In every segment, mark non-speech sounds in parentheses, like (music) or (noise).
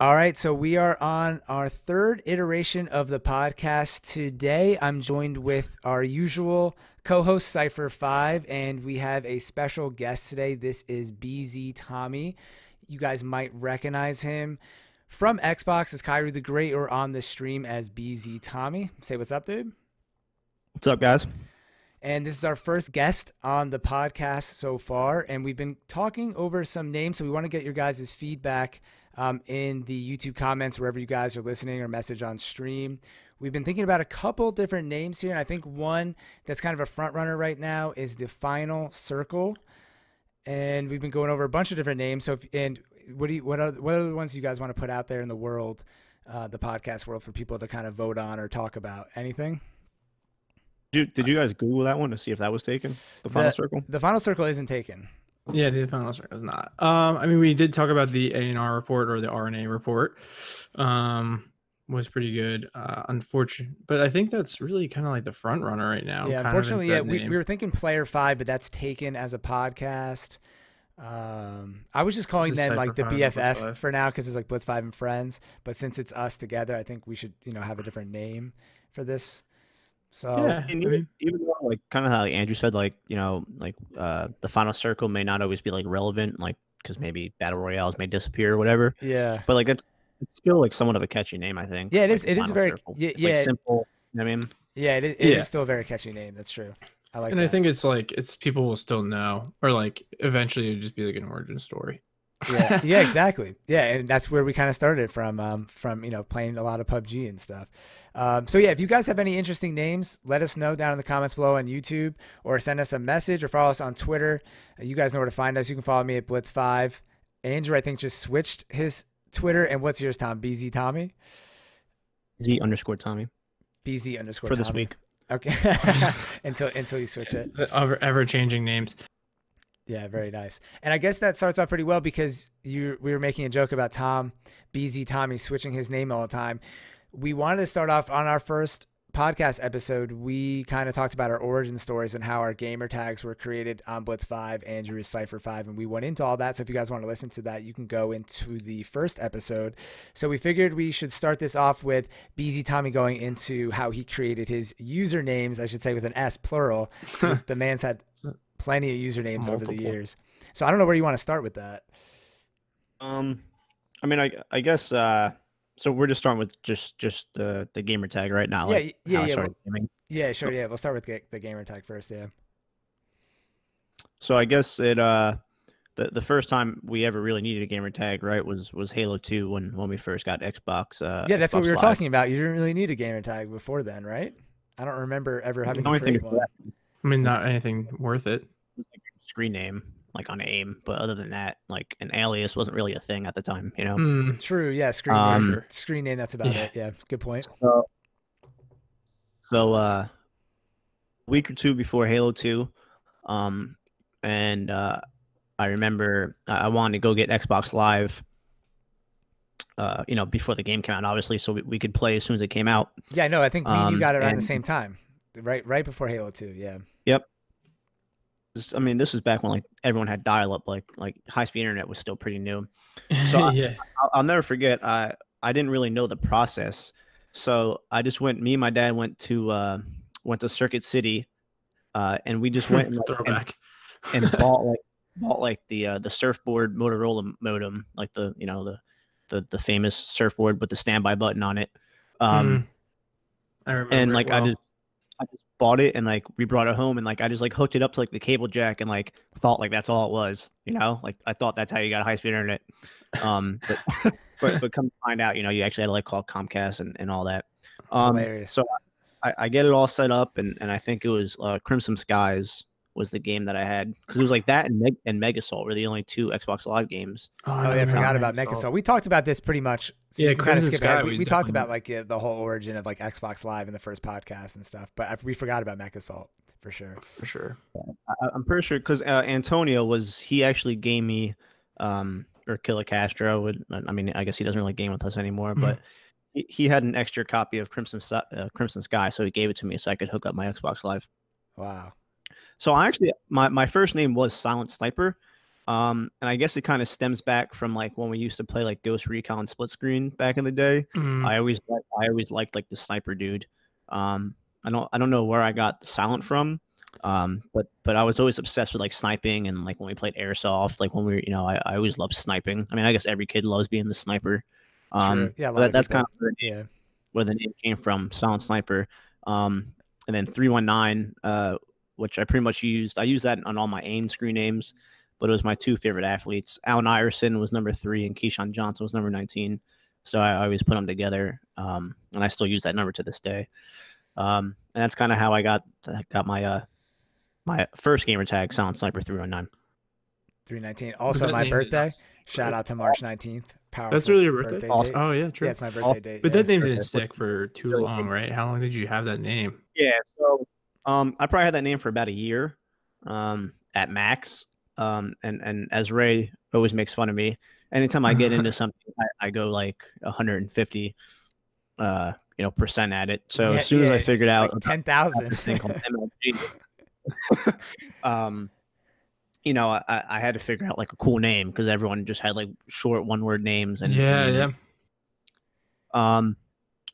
All right, so we are on our third iteration of the podcast. Today, I'm joined with our usual co host, Sypher5, and we have a special guest today. This is BZ Tommy. You guys might recognize him from Xbox as Kiru the Great or on the stream as BZ Tommy. Say what's up, dude. What's up, guys? And this is our first guest on the podcast so far. And we've been talking over some names. So we want to get your guys' feedback um, in the YouTube comments, wherever you guys are listening, or message on stream. We've been thinking about a couple different names here. And I think one that's kind of a front runner right now is the final circle. And we've been going over a bunch of different names. So, if, and what do you, what are, what are the ones you guys want to put out there in the world, uh, the podcast world for people to kind of vote on or talk about? Anything? Did you, did you guys Google that one to see if that was taken? The final the, circle. The final circle isn't taken. Yeah, the final circle is not. Um, I mean, we did talk about the A and R report or the RNA report. Um, was pretty good. Uh, unfortunate, but I think that's really kind of like the front runner right now. Yeah, unfortunately, yeah, we, we were thinking Player Five, but that's taken as a podcast. Um, I was just calling the them like the BFF for now because it was like Blitz Five and Friends. But since it's us together, I think we should you know have a different name for this. So yeah, and even, even though, like kind of how Andrew said, like you know, like uh, the final circle may not always be like relevant, like because maybe battle royales may disappear or whatever. Yeah, but like it's it's still like somewhat of a catchy name, I think. Yeah, it like, is. It is very circle. yeah, it's, yeah. Like, simple. I mean, yeah, it, is, it yeah. is still a very catchy name. That's true. I like. And that. I think it's like it's people will still know, or like eventually it'll just be like an origin story. Yeah, (laughs) yeah, exactly. Yeah, and that's where we kind of started from, um, from you know playing a lot of PUBG and stuff. Um, so yeah, if you guys have any interesting names, let us know down in the comments below on YouTube, or send us a message, or follow us on Twitter. Uh, you guys know where to find us. You can follow me at Blitz Five. Andrew, I think, just switched his Twitter. And what's yours, Tom? BZ Tommy. Z underscore Tommy. BZ underscore for Tommy. this week. Okay. (laughs) (laughs) until until you switch it. Ever ever changing names. Yeah, very nice. And I guess that starts off pretty well because you we were making a joke about Tom BZ Tommy switching his name all the time. We wanted to start off on our first podcast episode. We kind of talked about our origin stories and how our gamer tags were created on Blitz 5, Andrew's Sypher 5, and we went into all that. So if you guys want to listen to that, you can go into the first episode. So we figured we should start this off with BZ Tommy going into how he created his usernames, I should say with an S plural. (laughs) the man's had plenty of usernames Multiple. over the years. So I don't know where you want to start with that. Um, I mean, I I guess uh, so. We're just starting with just just the the gamer tag right now. Yeah, like yeah, yeah. Well, yeah, sure. Yeah, we'll start with the gamer tag first. Yeah. So I guess it uh, the the first time we ever really needed a gamer tag, right, was was Halo Two when when we first got Xbox. Uh, yeah, that's Xbox what we were Live. talking about. You didn't really need a gamer tag before then, right? I don't remember ever having to create one. I mean, not anything worth it. Screen name, like on AIM, but other than that, like an alias wasn't really a thing at the time, you know. Mm. True, yeah, screen Um, name, screen name. That's about Yeah. it. Yeah, good point. So, so uh, week or two before Halo Two, um, and uh, I remember I I wanted to go get Xbox Live. Uh, you know, before the game came out, obviously, so we, we could play as soon as it came out. Yeah, no, I think me and you Um, got it around the same time, right? Right before Halo Two. Yeah. Yep. I mean, this was back when like everyone had dial-up, like like high-speed internet was still pretty new. So (laughs) I- yeah, I'll, I'll never forget. I I didn't really know the process, so I just went. Me and my dad went to uh, went to Circuit City, uh, and we just (laughs) went and, like, and, throwback. and (laughs) bought like bought like the uh, the surfboard Motorola modem, like the you know the the the famous surfboard with the standby button on it. Um, I remember. and like I well. I just bought it and like we brought it home and like I just like hooked it up to like the cable jack and like thought like that's all it was, you know? Like I thought that's how you got high speed internet. Um but (laughs) but, but come to find out, you know, you actually had to like call Comcast and, and all that. Um so I, I get it all set up and, and I think it was uh, Crimson Skies was the game that I had because it was like that and Meg- and MechAssault were the only two Xbox Live games. Oh, Oh yeah, I forgot about MechAssault. We talked about this pretty much. So Yeah, you can kind of Crimson skip ahead. We, we we talked about like yeah, the whole origin of like Xbox Live in the first podcast and stuff, but I, we forgot about MechAssault for sure. for sure. I, I'm pretty sure because uh, Antonio was he actually gave me um or Killer Castro would I mean I guess he doesn't really game with us anymore but he, he had an extra copy of Crimson uh, Crimson Sky so he gave it to me so I could hook up my Xbox Live Wow. So I actually my, my first name was Silent Sniper Um, and I guess it kind of stems back from like when we used to play like Ghost Recon split screen back in the day. Mm, I always I always liked like the sniper dude. Um, I don't I don't know where I got the silent from. Um, but but I was always obsessed with like sniping and like when we played airsoft, like when we were you know I, I always loved sniping. I mean I guess every kid loves being the sniper. Um, Sure. Yeah, a lot but of that's kind of where, Yeah. where the name came from, Silent Sniper. Um, and then three one nine, uh, which I pretty much used. I used that on all my aim screen names, but it was my two favorite athletes. Allen Iverson was number three, and Keyshawn Johnson was number nineteen. So I always put them together, um, and I still use that number to this day. Um, and that's kind of how I got got my uh my first gamer tag, Silent Sniper three one nine. 319. Also, my birthday. Shout out to March 19th. Powerful That's really your birthday. Awesome. Oh yeah, true. Yeah, it's my All- birthday date. but yeah. that name didn't stick for too long, right? How long did you have that name? Yeah, so um, I probably had that name for about a year, um, at max. Um, and and as Ray always makes fun of me, anytime I get into (laughs) something, I, I go like 150, uh, you know, percent at it. So Yeah, as soon as I yeah, figured out like this thing 10,000. called MLG, um, you know, I, I had to figure out like a cool name because everyone just had like short one word names and yeah, and, yeah. Um,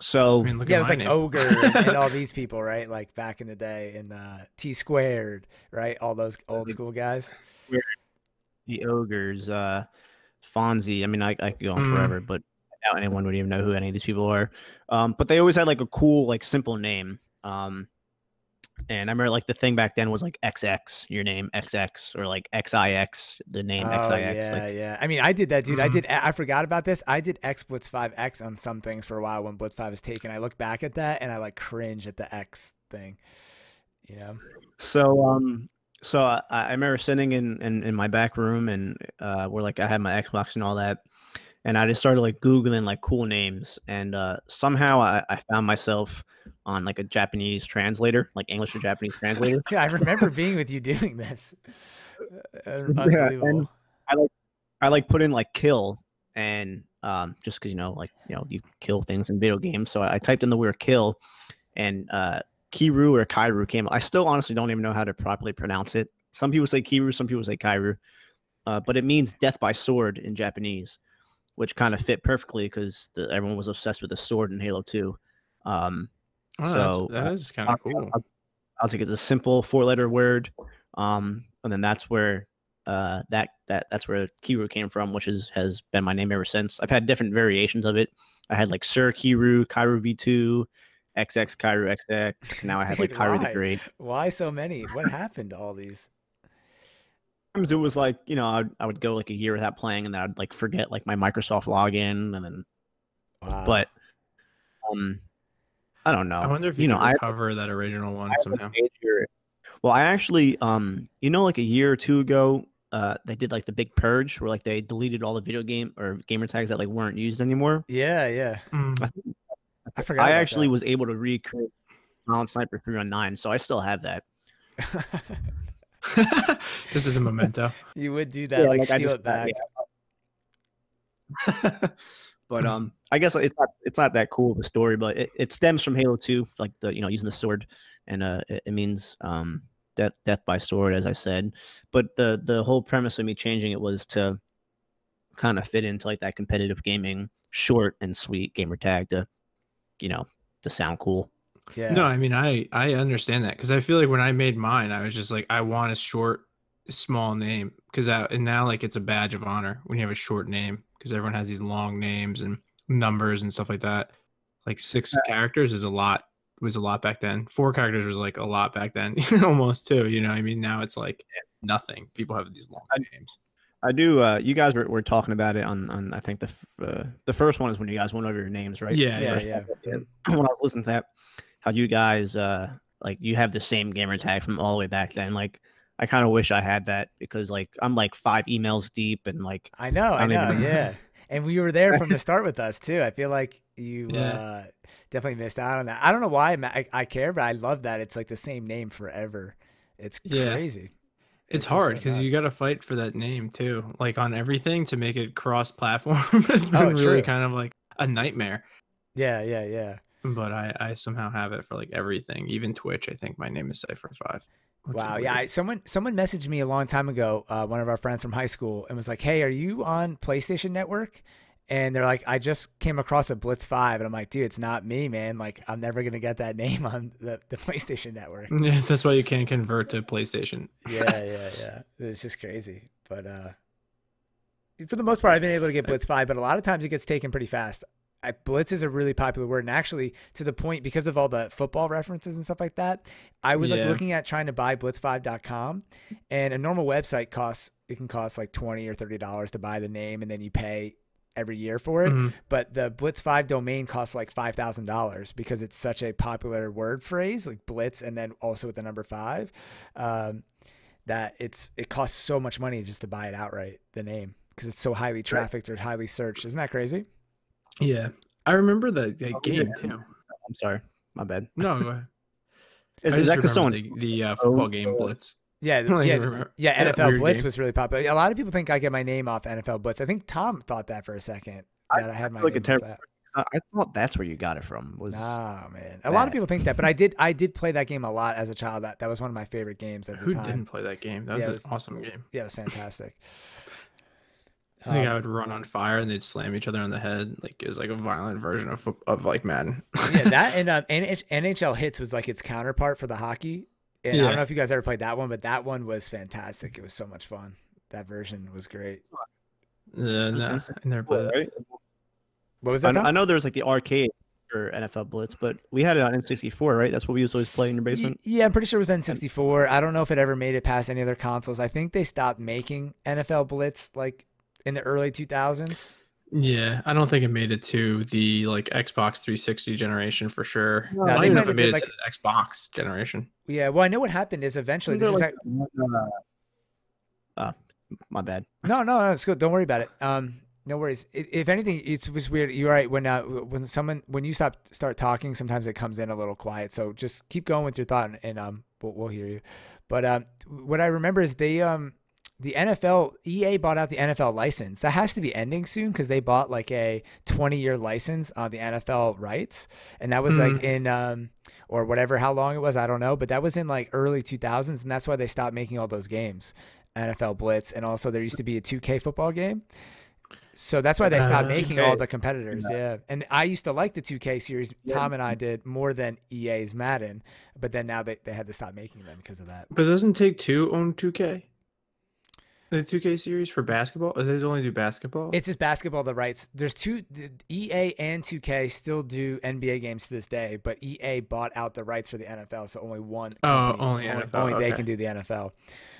so I mean, look yeah, it was like name. Ogre and, and (laughs) all these people, right? Like back in the day in uh, T squared, right? All those old school guys. the ogres, uh, Fonzie. I mean, I, I could go on Mm. forever, but I doubt anyone would even know who any of these people are. Um, but they always had like a cool, like simple name. Um, and I remember like the thing back then was like XX, your name XX, or like XIX, the name oh, XIX. yeah, Like, yeah. I mean, I did that, dude. I Mhm. did. I forgot about this. I did X Blitz 5X on some things for a while when Blitz 5 was taken. I look back at that and I like cringe at the X thing. You know? so, um, so I, I remember sitting in, in, in my back room and uh, where like I had my Xbox and all that, and I just started like googling like cool names, and uh, somehow I, I found myself on like a Japanese translator, like English to Japanese translator. (laughs) Yeah, I remember being with you doing this. (laughs) Uh, and- Unbelievable. I like put in like kill and um just because you know like you know you kill things in video games. So I, I typed in the word kill and uh Kiru or Kairu came. I still honestly don't even know how to properly pronounce it. Some people say Kiru, some people say Kairu. Uh, but it means death by sword in Japanese, which kind of fit perfectly because everyone was obsessed with the sword in Halo 2. Um, Oh, so, that uh, is kind of cool. I, was like, it's a simple four-letter word, um, and then that's where uh, that that that's where Kiru came from, which is has been my name ever since. I've had different variations of it. I had like Sir Kiru, Kairu V2, XX Kairu XX. Now I have like Dude, Kairu why? the Great. Why so many? What happened to all these? Sometimes it was like you know I I would go like a year without playing, and then I'd like forget like my Microsoft login, and then Wow. but um I don't know. I wonder if you, you know I cover that original one I somehow. page here. Well, I actually, um, you know, like a year or two ago, uh, they did like the big purge, where like they deleted all the video game or gamer tags that like weren't used anymore. yeah, yeah. Mm. I, think- I forgot. I actually that. was able to recreate Silent Sniper three on nine, so I still have that. (laughs) Just as a memento. you would do that, like, I steal just- it back. yeah. (laughs) But um, I guess it's not it's not that cool of a story, but it, it stems from Halo Two, like the you know using the sword, and uh, it, it means um death death by sword, as I said. But the the whole premise of me changing it was to kind of fit into like that competitive gaming, short and sweet gamer tag to, you know, to sound cool. Yeah. No, I mean I I understand that because I feel like when I made mine, I was just like I want a short, small name because and now like it's a badge of honor when you have a short name because everyone has these long names and numbers and stuff like that. Like six characters is a lot was a lot back then. Four characters was like a lot back then, (laughs) almost too. You know, I mean now it's like nothing. People have these long names. I do. Uh, you guys were, were talking about it on, on I think the uh, the first one is when you guys went over your names, right? Yeah, Yeah, First yeah. (clears throat) when I was listening to that, how you guys uh like you have the same gamer tag from all the way back then. Like I kind of wish I had that because like I'm like five emails deep and like I know, I don't know, even yeah. (laughs) And we were there from the (laughs) start with us too. I feel like you Yeah. uh, definitely missed out on that. I don't know why I, I care, but I love that it's like the same name forever. It's Yeah. crazy. It's, It's hard so because you got to fight for that name too, like on everything to make it cross-platform. (laughs) it's been Oh, really true. kind of like a nightmare. Yeah, yeah, yeah. But I, I somehow have it for like everything, even Twitch. I think my name is Sypher Five. Wow. Yeah. I, someone someone messaged me a long time ago, uh, one of our friends from high school, and was like, "Hey, are you on PlayStation Network?" And they're like, "I just came across a Blitz Five," and I'm like, "Dude, it's not me, man. Like, I'm never gonna get that (laughs) name on the, the PlayStation Network." (laughs) Yeah, that's why you can't convert to PlayStation. (laughs) yeah, yeah, yeah. It's just crazy. But uh for the most part, I've been able to get Blitz five, but a lot of times it gets taken pretty fast. I, Blitz is a really popular word, and actually, to the point because of all the football references and stuff like that, I was like looking at trying to buy Blitz5.com, and a normal website costs it can cost like twenty or thirty dollars to buy the name, and then you pay every year for it. Mhm. But the Blitz five domain costs like five thousand dollars because it's such a popular word phrase, like Blitz, and then also with the number five. Um, that it's it costs so much money just to buy it outright, the name, because it's so highly trafficked or highly searched. Isn't that crazy? Yeah, I remember that, that Oh, game yeah. too. I'm sorry, my bad. No, go (laughs) ahead. Is, I is just that because someone? the, the uh, football Oh, game Blitz. Yeah, (laughs) yeah, yeah. NFL Blitz game. was really popular. A lot of people think I get my name off NFL Blitz. I think Tom thought that for a second that I, had my feel like a name off terrible- that. I I thought that's where you got it from. Was Nah, man. A lot of people think that, but I did. I did play that game a lot as a child. That that was one of my favorite games at the time. Who time. didn't play that game? That was Yeah, an was- awesome game. Yeah, it was fantastic. I think Um, I would run on fire and they'd slam each other on the head. Like it was like a violent version of foot- of like Madden. yeah, (laughs) that and um, NH- NHL Hits was like its counterpart for the hockey. And I don't know if you guys ever played that one, but that one was fantastic. It was so much fun. That version was great. Uh, no, I never played that. right? What was I, that? kn- I Tom? know there's like the arcade for NFL Blitz, but we had it on N64, right? That's what we used to always play in your basement. Yeah, I'm pretty sure it was N64. I don't know if it ever made it past any other consoles. I think they stopped making NFL Blitz like in the early 2000s. Yeah, I don't think it made it to the like Xbox 360 generation for sure. No, I don't even know if it made it to the Xbox generation. Yeah, well, I know what happened is eventually Isn't this there, is like, like, uh, uh, my bad. (laughs) No, no, no, it's good. Don't worry about it. Um, no worries. If anything, it's was weird. You're right. When uh, when someone when you stop start talking, sometimes it comes in a little quiet. So just keep going with your thought, and, and um, we'll, we'll hear you. But um, what I remember is they um, the NFL EA bought out the NFL license. That has to be ending soon because they bought like a 20 year license on the NFL rights, and that was like Mhm. in um, or whatever how long it was. I don't know, but that was in like early 2000s, and that's why they stopped making all those games. NFL Blitz, and also there used to be a 2K football game. So that's why they stopped Uh, making all 2K. the competitors. Yeah. And I used to like the 2K series. Yeah. Tom and I did more than EA's Madden, but then now they, they had to stop making them because of that. But doesn't Take Two own 2K? The 2K series for basketball? Or they only do basketball? It's just basketball, the rights. There's two, EA and 2K still do NBA games to this day, but EA bought out the rights for the NFL. So only one. Oh, company- only NFL, Only they can do the NFL.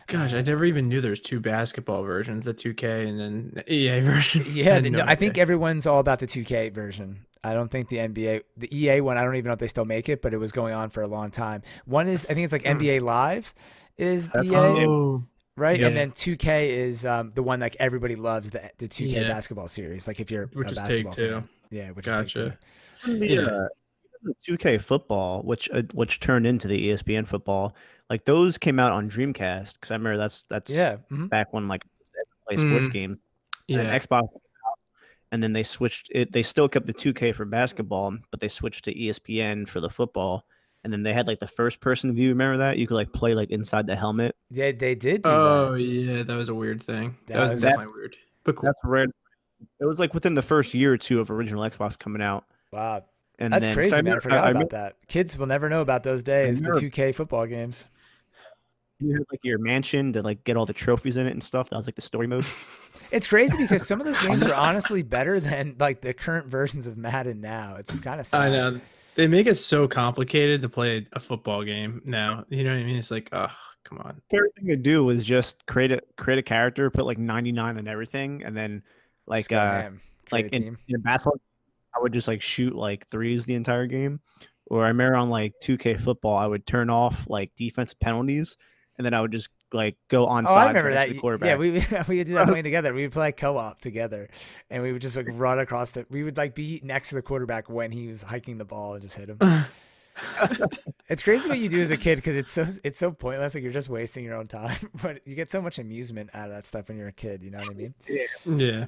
Gosh, I never even knew there's two basketball versions, the 2K and then the EA (laughs) version. (laughs) Yeah, had the- no no, I think everyone's all about the 2K version. I don't think the NBA, the EA one, I don't even know if they still make it, but it was going on for a long time. One is, I think it's like Hmm. NBA Live is That's EA, Oh, right? yeah. And then 2K is um, the one like everybody loves the, the 2K Yeah. basketball series. Like if you're Which a is basketball Take-Two. fan. Yeah, which is Take Two. The, Yeah. uh, the 2K football, which uh, which turned into the E ESPN football, like those came out on Dreamcast because I remember that's that's Yeah. mhm. back when like play sports Mm. games. yeah. and Xbox, and then they switched it. They still kept the 2K for basketball, but they switched to E ESPN for the football. And then they had like the first person view. Remember that you could like play like inside the helmet. Yeah, they did do Oh that. yeah, that was a weird thing. That, That was was- definitely weird. But cool. That's red. It was like within the first year or two of original Xbox coming out. Wow. And That's then, 'cause crazy, man. I remember- forgot I about remember that. Kids will never know about those days, the 2K football games. You had like your mansion to like get all the trophies in it and stuff. That was like the story mode. (laughs) It's crazy because some of those (laughs) games are honestly better than like the current versions of Madden now. It's kind of sad. I know they make it so complicated to play a football game now. You know what I mean? It's like, oh, come on. Everything to do was just create a create a character, put like 99 on everything, and then like uh like in, in basketball, I would just like shoot like threes the entire game. Or I remember on like 2K football, I would turn off like defense penalties, and then I would just like go on Oh, side I remember next that. to the Y- quarterback. Yeah, we (laughs) we would do that (laughs) playing together. We would play co-op together, and we would just like run across the. We would like be next to the quarterback when he was hiking the ball and just hit him. (laughs) it's crazy what you do as a kid because it's so it's so pointless. Like you're just wasting your own time, but you get so much amusement out of that stuff when you're a kid. You know what I mean? Yeah,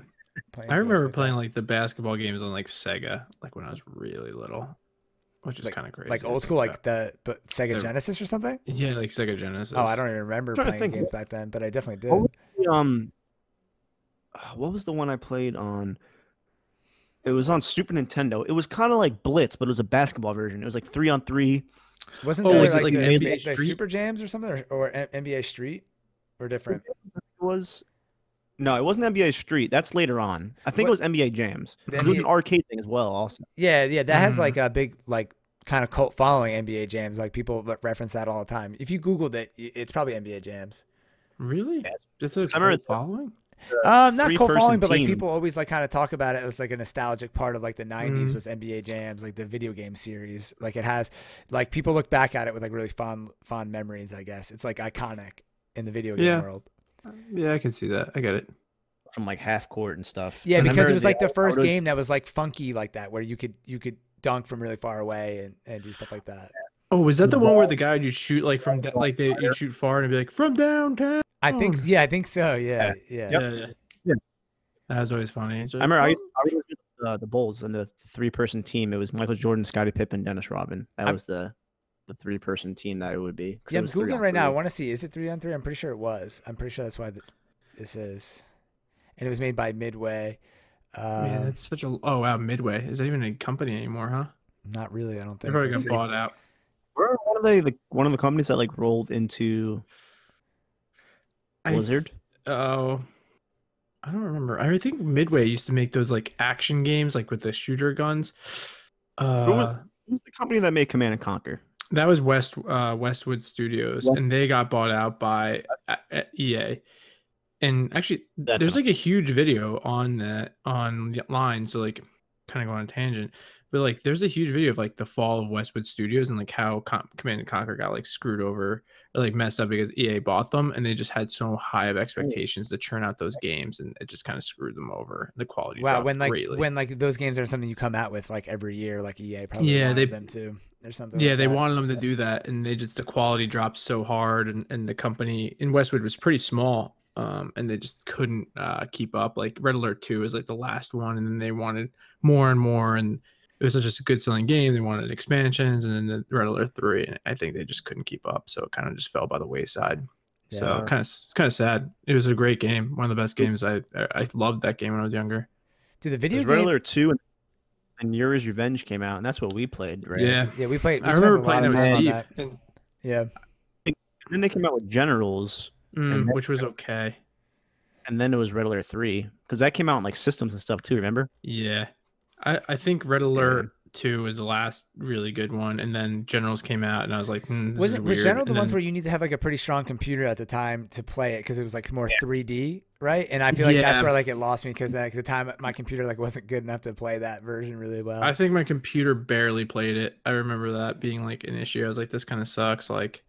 Playing I remember like playing that. like the basketball games on like Sega, like when I was really little. Which is Like- kind of crazy. like old school, like about. the but Sega They're- Genesis or something. yeah, like Sega Genesis. Oh, I don't even remember playing think. games back then, but I definitely did. What was the, um, uh, what was the one I played on? It was on Super Nintendo. It was kind of like Blitz, but it was a basketball version. It was like three on three. Wasn't Oh, there was it like, like the, NBA the Super Jams or something, or, or NBA Street, or different? It was no, it wasn't NBA Street. That's later on. I think What- it was NBA Jams. The 'Cause It was an arcade thing as well. Also, Yeah, yeah, that has Mm. like a big like kind of cult following. NBA Jams, like people reference that all the time. If you Googled it, it's probably NBA Jams. Really? Yes. That's a I remember cult the- following. Um, not cult following, but like team. people always like kind of talk about it as like a nostalgic part of like the '90s Mhm. was NBA Jams, like the video game series. Like it has, like people look back at it with like really fond fond memories. I guess it's like iconic in the video game Yeah. world. Yeah, I can see that. I get it. from like half court and stuff. Yeah, because it remember was like the first game that was like funky like that, where you could you could dunk from really far away and, and do stuff like that. Oh, was that the one where the guy you shoot like from da- like they you shoot far and it'd be like from downtown? I think, yeah, I think so. Yeah, yeah. Yep. Yeah, yeah. Yeah. That was always funny. It's I remember I, used- I was with, uh, the Bulls and the three person team. It was Michael Jordan, Scottie Pippen, Dennis Rodman. That I'm- was the the three person team that it would be. 'cause it Yeah, I'm googling on right now. I want to see. Is it three on three? I'm pretty sure it was. I'm pretty sure that's why th- this is. And it was made by Midway. Uh, Man, that's such a oh wow Midway is that even a company anymore, huh? not really. I don't think. They're think. probably Let's gonna see. bought out. Were one of they the one of the companies that like rolled into I Blizzard? Oh, I don't remember. I think Midway used to make those like action games, like with the shooter guns. Uh, was- Who's the company that made Command and Conquer? That was West uh, Westwood Studios, West- and they got bought out by uh, uh, EA. And actually, That's there's not- like a huge video on that online. So like, kind of go on a tangent, but like, there's a huge video of like the fall of Westwood Studios and like how Com- Command and Conquer got like screwed over or like messed up because EA bought them and they just had so high of expectations to churn out those games and it just kind of screwed them over. The quality Wow, when like greatly. when like those games are something you come out with like every year, like EA probably Yeah, wanted they- them to or something. yeah like they that. wanted them to do that and they just the quality dropped so hard and, and the company in westwood was pretty small um and they just couldn't uh keep up like red alert 2 is like the last one and then they wanted more and more and it was such a good selling game they wanted expansions and then the red alert 3 and i think they just couldn't keep up so it kind of just fell by the wayside Yeah. so Yeah. kind of kind of sad it was a great game one of the best games i i I loved that game when i was younger Dude, the video There's Red. Alert Two and, and Yuri's Revenge came out, and that's what we played, right? yeah Yeah, we played. We i remember playing of that with steve that. and, Yeah, And then they came out with Generals, mm, then- which was okay and then it was Red Alert Three because that came out in like systems and stuff too. Remember? Yeah. I, I think Red Alert 2 was the last really good one. And then Generals came out, and I was like, hmm, this was is it weird. was General the and ones then- where you need to have like a pretty strong computer at the time to play it because it was like more 3D, right? And I feel like that's where like it lost me because at the time my computer like wasn't good enough to play that version really well. I think my computer barely played it. I remember that being like an issue. I was like, this kind of sucks. Like,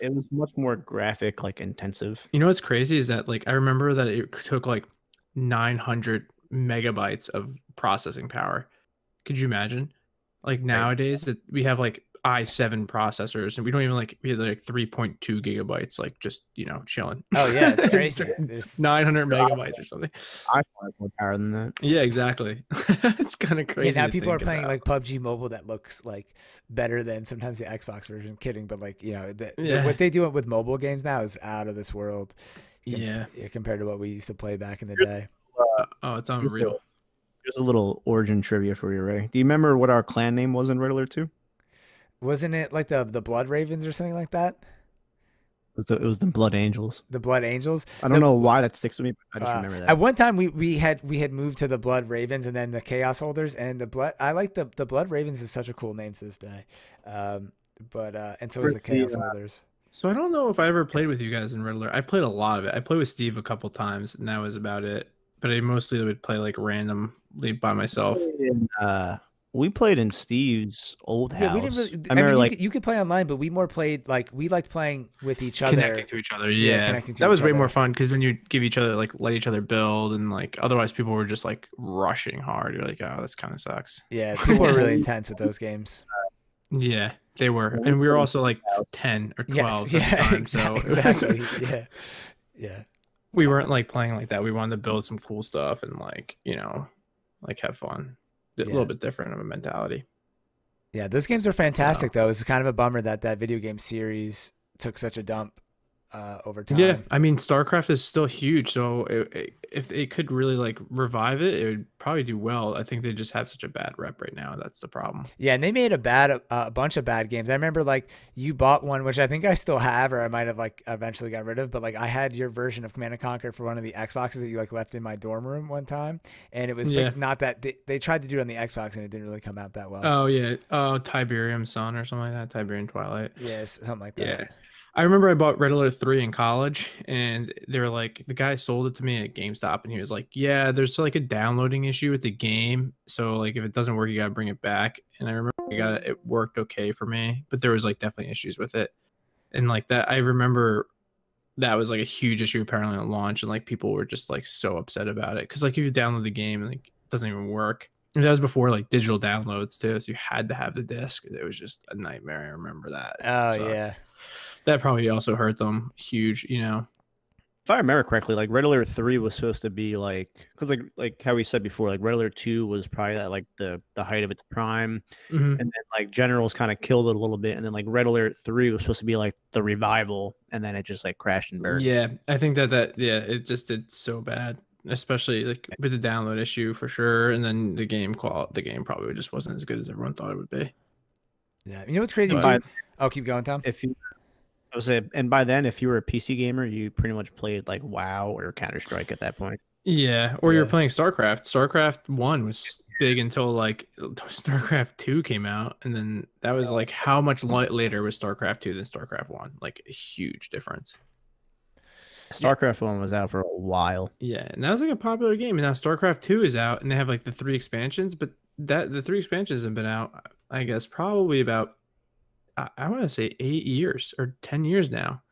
It was much more graphic, like intensive. you know what's crazy is that like I remember that it took like 900 megabytes of processing power. Could you imagine? Like nowadays that we have like i7 processors and we don't even like we had like 3.2 gigabytes like just you know chilling. oh yeah, it's (laughs) crazy. There's (laughs) 900 megabytes or something. has more power than that. Yeah, exactly. (laughs) it's kind of crazy. yeah, now people are playing about. like PUBG Mobile that looks like better than sometimes the Xbox version. Kidding, but like you know the, the- what they do with mobile games now is out of this world. Yeah. compared to what we used to play back in the day. Uh, oh, it's unreal. Here's a little origin trivia for you, Ray. Do you remember what our clan name was in Red Alert Two? Wasn't it like the the Blood Ravens or something like that? It was the, it was the Blood Angels. The Blood Angels. I don't The- know why that sticks with me, but I just Uh, remember that. At one time, we, we had we had moved to the Blood Ravens and then the Chaos Holders and the Blood. I like the the Blood Ravens is such a cool name to this day, um, but uh, and so is the Where's the, Chaos uh, Holders. So I don't know if I ever played with you guys in Riddler. I played a lot of it. I played with Steve a couple times, and that was about it. But I mostly would play like randomly by myself. In, uh, we played in Steve's old house. Yeah, we didn't really. I, I mean, remember you, like could, you could play online, but we more played like we liked playing with each other. Connecting to each other, Yeah, yeah. connecting to that was way other. more fun because then you give each other like let each other build, and like otherwise people were just like rushing hard. You're like, oh, this kind of sucks. Yeah, people were really intense with those games. Yeah, they were, and we were also like ten or twelve. Yes, yeah, (laughs) time, exactly, so (laughs) exactly. Yeah, yeah. We weren't like playing like that. We wanted to build some cool stuff and like you know, like have fun. A Yeah. little bit different of a mentality. Yeah, those games are fantastic though. It's kind of a bummer that that video game series took such a dump uh, over time. Yeah, I mean, StarCraft is still huge, so it, it, if it could really like revive it, it would probably do well. I think they just have such a bad rep right now. That's the problem. Yeah, and they made a bad uh, a bunch of bad games. I remember like you bought one, which I think I still have, or I might have like eventually got rid of. But like I had your version of Command and Conquer for one of the Xboxes that you like left in my dorm room one time, and it was Yeah. like, not that they, they tried to do it on the Xbox and it didn't really come out that well. Oh yeah, oh Tiberian Sun or something like that. Tiberian Twilight. yes, something like that. Yeah. I remember I bought Red Alert 3 in college and they were like the guy sold it to me at GameStop and he was like, "Yeah, there's like a downloading issue with the game, so like if it doesn't work, you got to bring it back." And I remember I got it, it worked okay for me, but there was like definitely issues with it. And like that I remember that was like a huge issue apparently at launch and like people were just like so upset about it cuz like if you download the game and like it doesn't even work. And that was before like digital downloads too, so you had to have the disc. It was just a nightmare. I remember that. Oh So- yeah. That probably also hurt them huge you know If I remember correctly, like Red Alert Three was supposed to be like because like like how we said before, like Red Alert Two was probably at like the the height of its prime, mm-hmm. and then like Generals kind of killed it a little bit, and then like Red Alert Three was supposed to be like the revival, and then it just like crashed and burned. yeah i think that that yeah it just did so bad especially like with the download issue for sure and then the game qual the game probably just wasn't as good as everyone thought it would be Yeah. You know what's crazy And too? by, Oh, keep going, Tom. if you, I was say, and by then, if you were a PC gamer, you pretty much played like WoW or Counter Strike at that point. yeah or you're playing starcraft starcraft 1 was big until like (laughs) starcraft 2 came out and then that was like how much later was starcraft 2 than starcraft 1 like a huge difference StarCraft One was out for a while. Yeah, and that was like a popular game. And now StarCraft 2 is out and they have like the three expansions, but that the three expansions have been out, I guess, probably about I, I want to say eight years or ten years now.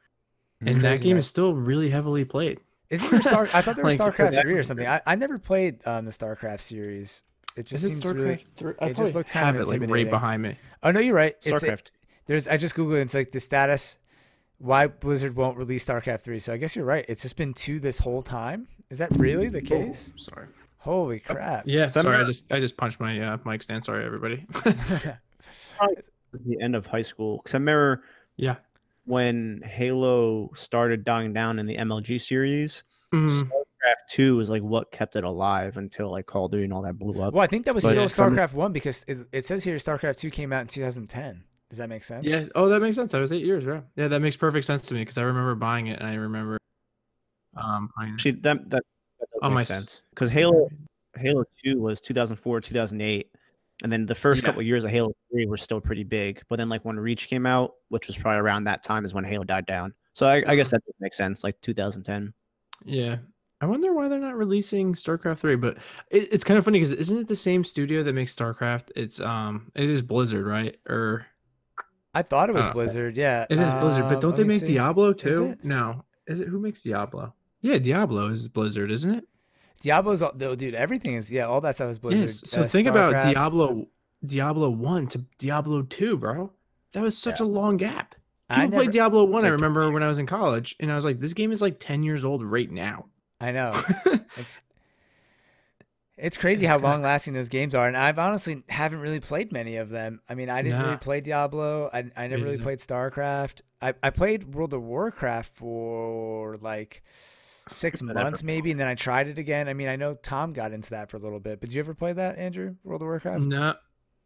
and that game man. is still really heavily played. Isn't there Star? I thought (laughs) there was Like, StarCraft that- three or (laughs) something. I, I never played um, the StarCraft series. It just seems really. 3? it just looked kind have of it like right behind me. Oh no, you're right. It's StarCraft. there's. I just googled. it, It's like the status. Why Blizzard won't release StarCraft three? So I guess you're right. It's just been two this whole time. Is that really the case? Sorry. Holy crap! Yeah, sorry. I just I just punched my uh, mic stand. Sorry, everybody. (laughs) the end of high school because I remember yeah. when Halo started dying down in the MLG series. Mhm. StarCraft Two was like what kept it alive until like Call of Duty and all that blew up. well, I think that was But still yeah, some- StarCraft one because it, it says here StarCraft two came out in 2010. Does that make sense? Yeah. Oh, that makes sense. That was eight years, right? Yeah, that makes perfect sense to me because I remember buying it and I remember um playing. Actually, that that, that does On make my sense because Halo Halo Two was 2004 2008, and then the first Yeah. couple of years of Halo Three were still pretty big. But then like when Reach came out, which was probably around that time, is when Halo died down. So I, I guess that does make sense, like 2010. Yeah. I wonder why they're not releasing StarCraft 3, but it, it's kind of funny because isn't it the same studio that makes StarCraft? It's um it is Blizzard, right? Or I thought it was Uh, Blizzard. Yeah, it is Blizzard, Um, but don't let they make see. Diablo Is too? it? No. Is it who makes Diablo? Yeah, Diablo is Blizzard, isn't it? Diablo's all, though, dude. Everything is yeah. All that stuff is Blizzard. Yes. So Uh, think about Diablo Diablo 1 to Diablo 2, bro. That was such Yeah. a long gap. I never- played Diablo 1, I remember when I was in college, and I was like, this game is like 10 years old right now. I know. (laughs) It's it's crazy It's how long lasting those games are, and I've honestly haven't really played many of them. I mean, I didn't really play Diablo. I I never really played StarCraft. I I played World of Warcraft for like six (laughs) months maybe, and then I tried it again. I mean, I know Tom got into that for a little bit, but did you ever play that, Andrew? World of Warcraft? No,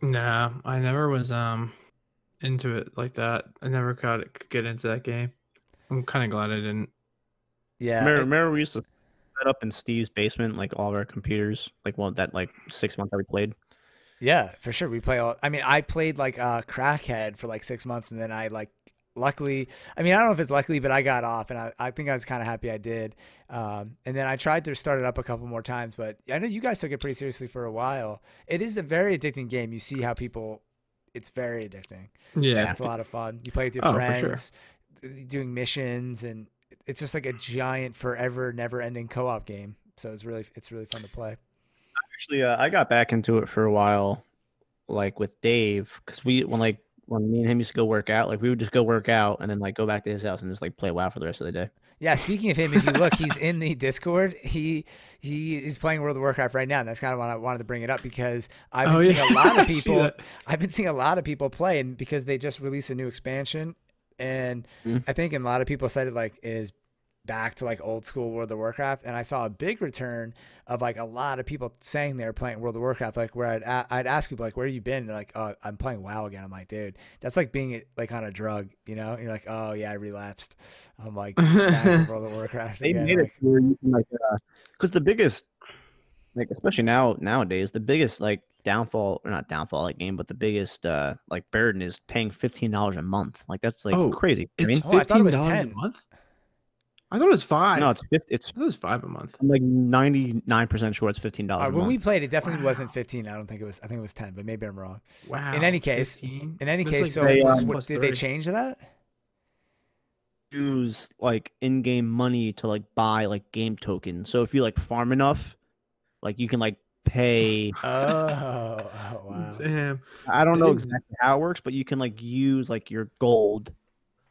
no, I never was um into it like that. I never got it, could get into that game. I'm kind of glad I didn't. Yeah. remember, it- remember we used to set up in Steve's basement, like all of our computers, like well that like six months that we played. Yeah, for sure. We play all. I mean, I played like uh, Crackhead for like six months, and then I like, luckily, I mean, I don't know if it's luckily, but I got off, and I, I think I was kind of happy I did. Um, and then I tried to start it up a couple more times, but I know you guys took it pretty seriously for a while. It is a very addicting game. You see how people, it's very addicting. Yeah, It's a lot of fun. You play with your Oh, for sure. friends, doing missions, and it's just like a giant, forever, never-ending co-op game. So it's really, it's really fun to play. Actually, uh, I got back into it for a while, like with Dave, because we when like when me and him used to go work out. Like we would just go work out and then like go back to his house and just like play WoW for the rest of the day. Yeah, speaking of him, if you look, he's (laughs) in the Discord. He he is playing World of Warcraft right now, and that's kind of why I wanted to bring it up because I've been Oh, seeing yeah. a lot (laughs) of people. I've been seeing a lot of people play, and because they just released a new expansion, and Mhm. I think a lot of people said it like is back to like old school World of Warcraft, and I saw a big return of like a lot of people saying they were playing World of Warcraft. Like where I'd a- I'd ask people like, "Where have you been?" And they're like, "Oh, I'm playing WoW again." I'm like, "Dude, that's like being like on a drug, you know?" And you're like, "Oh yeah, I relapsed." I'm like, World of Warcraft. (laughs) They again. made it Like, you like because the biggest like especially now nowadays the biggest like downfall or not downfall like game but the biggest uh like burden is paying fifteen dollars a month. Like that's like Oh, crazy. I It's mean, Oh, I thought it was $15 10. a month. I thought it was five. no, it's fif- it's I thought it was five a month. I'm like ninety nine percent sure it's fifteen dollars. when a we played, it definitely wasn't 15. I don't think it was. I think it was 10, but maybe I'm wrong. Wow. In any case- 15? In any That's case, like so They, um, what- plus did they change that? use like in-game money to like buy like game tokens. So if you like farm enough, like you can like pay. Oh, (laughs) oh wow. Damn. I don't They know exactly how it works, but you can like use like your gold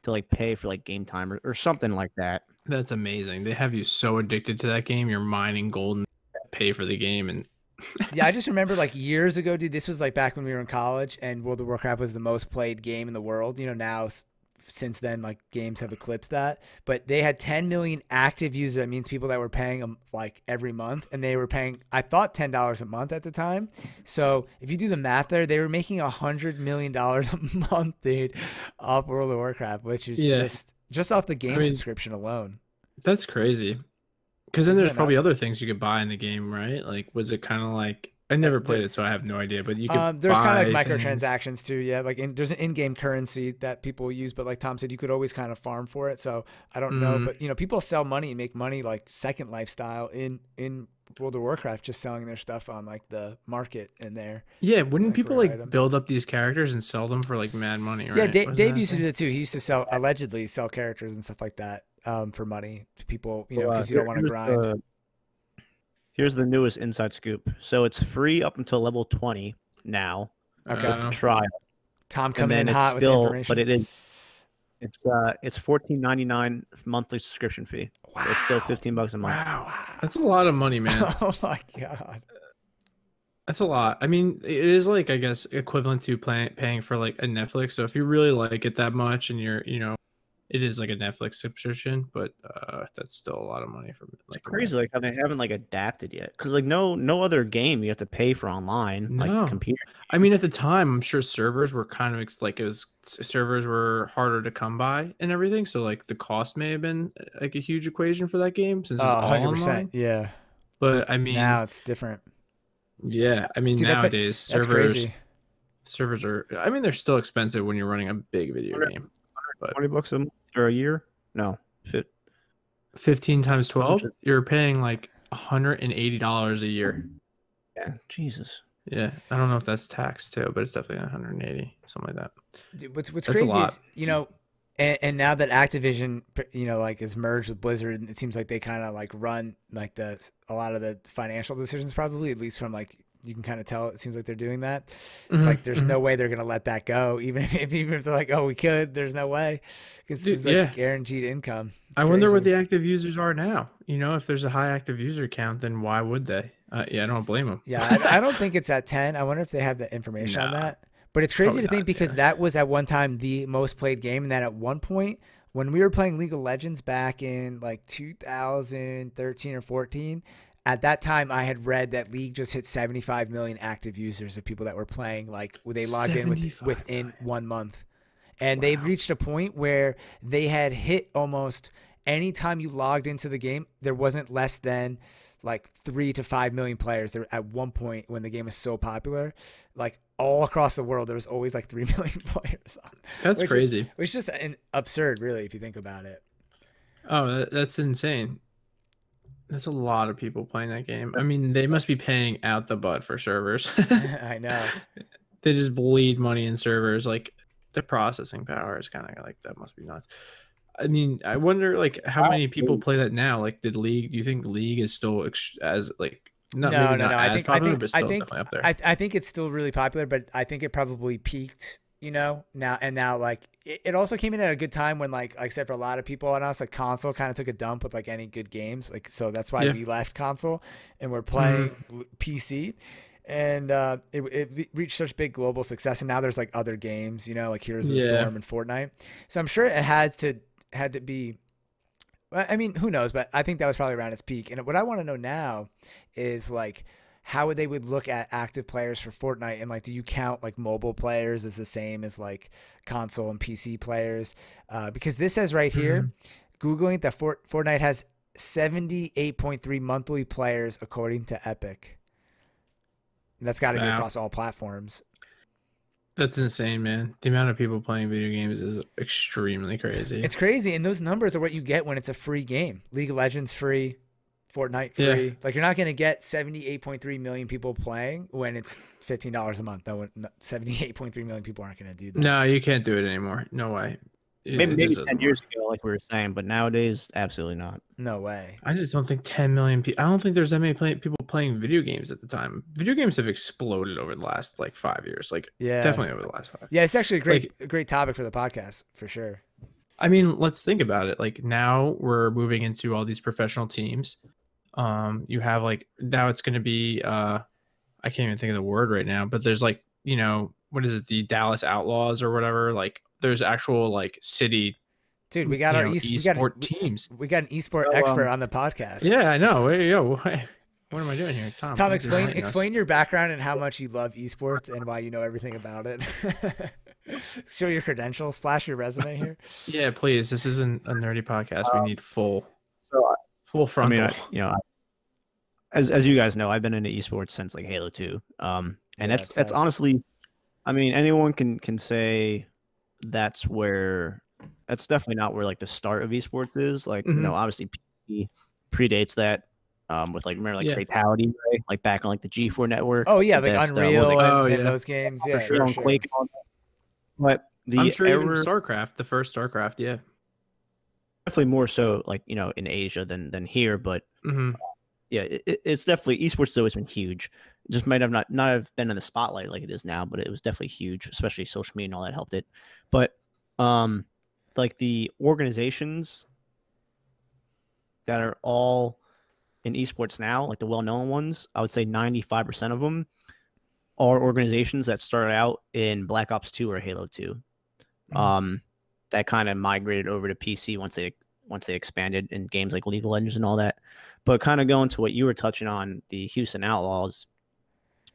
to like pay for like game time or, or something like that. That's amazing. They have you so addicted to that game. You're mining gold and (laughs) pay for the game. And (laughs) Yeah, I just remember like years ago, dude. This was like back when we were in college, and World of Warcraft was the most played game in the world. You know, now since then, like games have eclipsed that. But they had 10 million active users. That means people that were paying them like every month, and they were paying, I thought, ten dollars a month at the time. So if you do the math there, they were making a hundred million dollars (laughs) a month, dude, off World of Warcraft, which is Yeah. just just off the game mean, subscription alone. that's crazy. Because then Isn't there's probably nuts? other things you could buy in the game, right? Like, was it kind of like I never played it, so I have no idea. But you can. Um, there's kind of buy like things. microtransactions too. Yeah, like in, there's an in-game currency that people use, but like Tom said, you could always kind of farm for it. So I don't know, Mhm. but you know, people sell money and make money like Second Lifestyle in in World of Warcraft, just selling their stuff on like the market in there. Yeah, wouldn't like people like items. build up these characters and sell them for like mad money? Right? Yeah, Dave, Dave that used to do thing? that too. He used to sell allegedly sell characters and stuff like that um, for money to people, you know, So, uh, because you don't want to grind. the- here's the newest inside scoop. So it's free up until level 20 now. Okay. Uh, The trial. Tom And coming then in it's hot with the information. but it is. It's uh, it's fourteen ninety nine monthly subscription fee. So it's still fifteen bucks a month. Wow, that's a lot of money, man. (laughs) oh my god. That's a lot. I mean, it is like I guess equivalent to pay, paying for like a Netflix. So if you really like it that much, and you're, you know, it is like a Netflix subscription, but uh that's still a lot of money for It's like crazy, like how they haven't like adapted yet. Because like no no other game you have to pay for online, No. like computer. I mean, at the time, I'm sure servers were kind of ex- like it was servers were harder to come by and everything. So like the cost may have been uh, like a huge equation for that game since it's Oh, all 100%. online. Yeah. But I mean, now it's different. yeah, I mean Dude, that's a- nowadays That's servers crazy. servers are. I mean, they're still expensive when you're running a big video Hundred- game. Twenty bucks a month or a year? No, fit. 15 times twelve, you're paying like $180 a year Yeah, Jesus. yeah i don't know if that's taxed too but it's definitely 180 something like that Dude, what's what's That's crazy is you know, and, and now that Activision, you know, like is merged with Blizzard, and it seems like they kind of like run like the a lot of the financial decisions, probably at least from like you can kind of tell. It seems like they're doing that. It's like there's mhm. no way they're gonna let that go, (laughs) even if even if they're like, oh, we could. There's no way because this like yeah. guaranteed income. It's i wonder what the active users are now you know if there's a high active user count then why would they uh, yeah i don't blame them Yeah, I, I don't (laughs) think it's at 10. I wonder if they have the information on that. But it's crazy to think not, because yeah. that was at one time the most played game, and that at one point when we were playing League of Legends back in like 2013 or 14, at that time I had read that League just hit 75 million active users of people that were playing. Like they logged in with, within million. one month, and they've reached a point where they had hit almost anytime you logged into the game, there wasn't less than like three to five million players there at one point when the game was so popular. Like all across the world there was always like three (laughs) million players on. That's which is- crazy. which is just an absurd really if you think about it. Oh that's insane that's a lot of people playing that game. I mean they must be paying out the butt for servers. (laughs) I (laughs) know. They just bleed money in servers like the processing power is kind of like that must be nuts. I mean i wonder like how Wow. many people play that now? Like did league do you think league is still ex- as like not, no no not no. I as think i think but i still think definitely up there? I, I think it's still really popular but i think it probably peaked you know now and now like it, it also came in at a good time when like like I said for a lot of people and us like console kind of took a dump with like any good games like so that's why Yeah. we left console and we're playing l- PC and uh, it, it reached such big global success and now there's like other games you know like Heroes of the Yeah. Storm and Fortnite so I'm sure it had to had to be I mean who knows but I think that was probably around its peak and what I want to know now is like how would they would look at active players for Fortnite and like do you count like mobile players as the same as like console and PC players? Uh, because this says right here, googling that Fort- Fortnite has 78.3 monthly players according to Epic. And that's got to be across all platforms. That's insane, man. The amount of people playing video games is extremely crazy. It's crazy, and those numbers are what you get when it's a free game. League of Legends free, Fortnite Yeah. free. Like you're not going to get 78.3 million people playing when it's $15 a month. That one- 78.3 million people aren't going to do that. no, you can't do it anymore. No way. It- Maybe, it maybe 10 doesn't years work. ago, like we were saying, but nowadays, absolutely not. No way. I just don't think 10 million people. I don't think there's that many play- people playing video games at the time. Video games have exploded over the last like five years. Like Yeah. definitely over the last five. Yeah, it's actually a great, a great topic for the podcast for sure. I mean, let's think about it. Like now we're moving into all these professional teams. Um, you have like now it's going to be uh, I can't even think of the word right now, but there's like you know what is it, the Dallas Outlaws or whatever. Like there's actual like city Dude, we got our know, e- we got, teams. we got an esport So, expert um, on the podcast. Yeah, I know. Hey, yo, (laughs) what am I doing here, Tom? Tom, you're explain us. explain your background and how much you love esports and why you know everything about it. (laughs) Show your credentials. Flash your resume here. (laughs) Yeah, please. This isn't a nerdy podcast. we need full, So, I- full I mean, I, you know, I- as as you guys know, I've been into esports since like Halo 2. Um, and Yeah, that's that's obsessed. honestly, I mean, anyone can can say that's where that's definitely not where like the start of esports is. Like, you Mhm. know, obviously PC predates that. Um, with like remember like Yeah. Fatality, right? Like back on like the G4 network. Oh yeah, the like best, uh, Unreal was it, and, Oh, yeah. those games. Yeah, for sure on sure. Quake and. But the I'm sure era, even StarCraft, the first StarCraft, yeah. definitely more so like you know in Asia than than here, but hmm yeah, it, it- it's definitely esports has always been huge. It just might have not not have been in the spotlight like it is now, but it was definitely huge, especially social media and all that helped it. But um, like the organizations that are all in esports now, like the well-known ones, I would say ninety-five percent of them are organizations that started out in Black Ops Two or Halo 2 Mhm. Um, that kind of migrated over to PC once they once they expanded in games like League of Legends and all that. But kind of going to what you were touching on, the Houston Outlaws.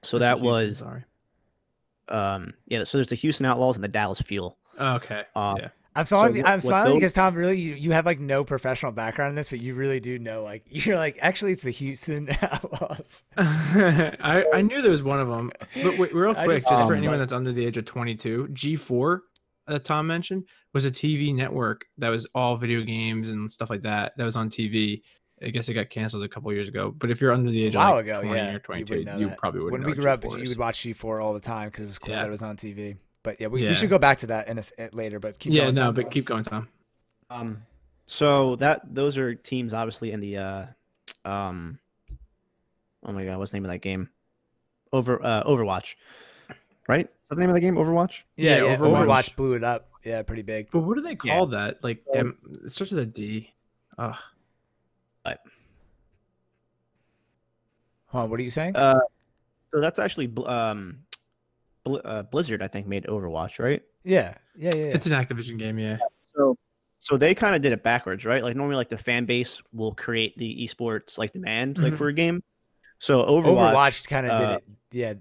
So that Houston, was sorry. um yeah, so there's the Houston Outlaws and the Dallas Fuel. Okay. Um, yeah. I'm smiling. what- I'm smiling those- because Tom, really, you, you have like no professional background in this, but you really do know. Like, (laughs) you're like, actually, it's the Houston (laughs) Outlaws. (laughs) I, I knew there was one of them. But wait, real I quick, just- just, um, for anyone like- that's under the age of 22, G4 that Tom mentioned was a TV network that was all video games and stuff like that. That was on TV. I guess it got canceled a couple years ago. But if you're under the age A while of like ago, 20 yeah, or you 22, would you, know probably would when know we grew up, G4 you is. would watch G4 all the time because it was cool Yeah. that it was on TV. But yeah, we, we should go back to that in a, s- uh, later. But keep yeah, going. no, Tom. but keep going, Tom. Um so that those are teams obviously in the uh um oh my god, what's the name of that game? Over uh Overwatch. Right? Is that the name of the game? Overwatch? yeah, yeah, yeah, Overwatch. Overwatch. blew it up. Yeah, pretty big. But what do they Yeah. call that? Like, them, it starts with a D. Ugh. Hold on, what are you saying? Uh so that's actually um Bl- uh, Blizzard I think made Overwatch, right? yeah, yeah, yeah. yeah. It's an Activision game, yeah. So so they kind of did it backwards, right? Like normally like the fan base will create the esports like demand like Mhm. for a game. So Overwatch, Overwatch, kind of uh, did it. Yeah.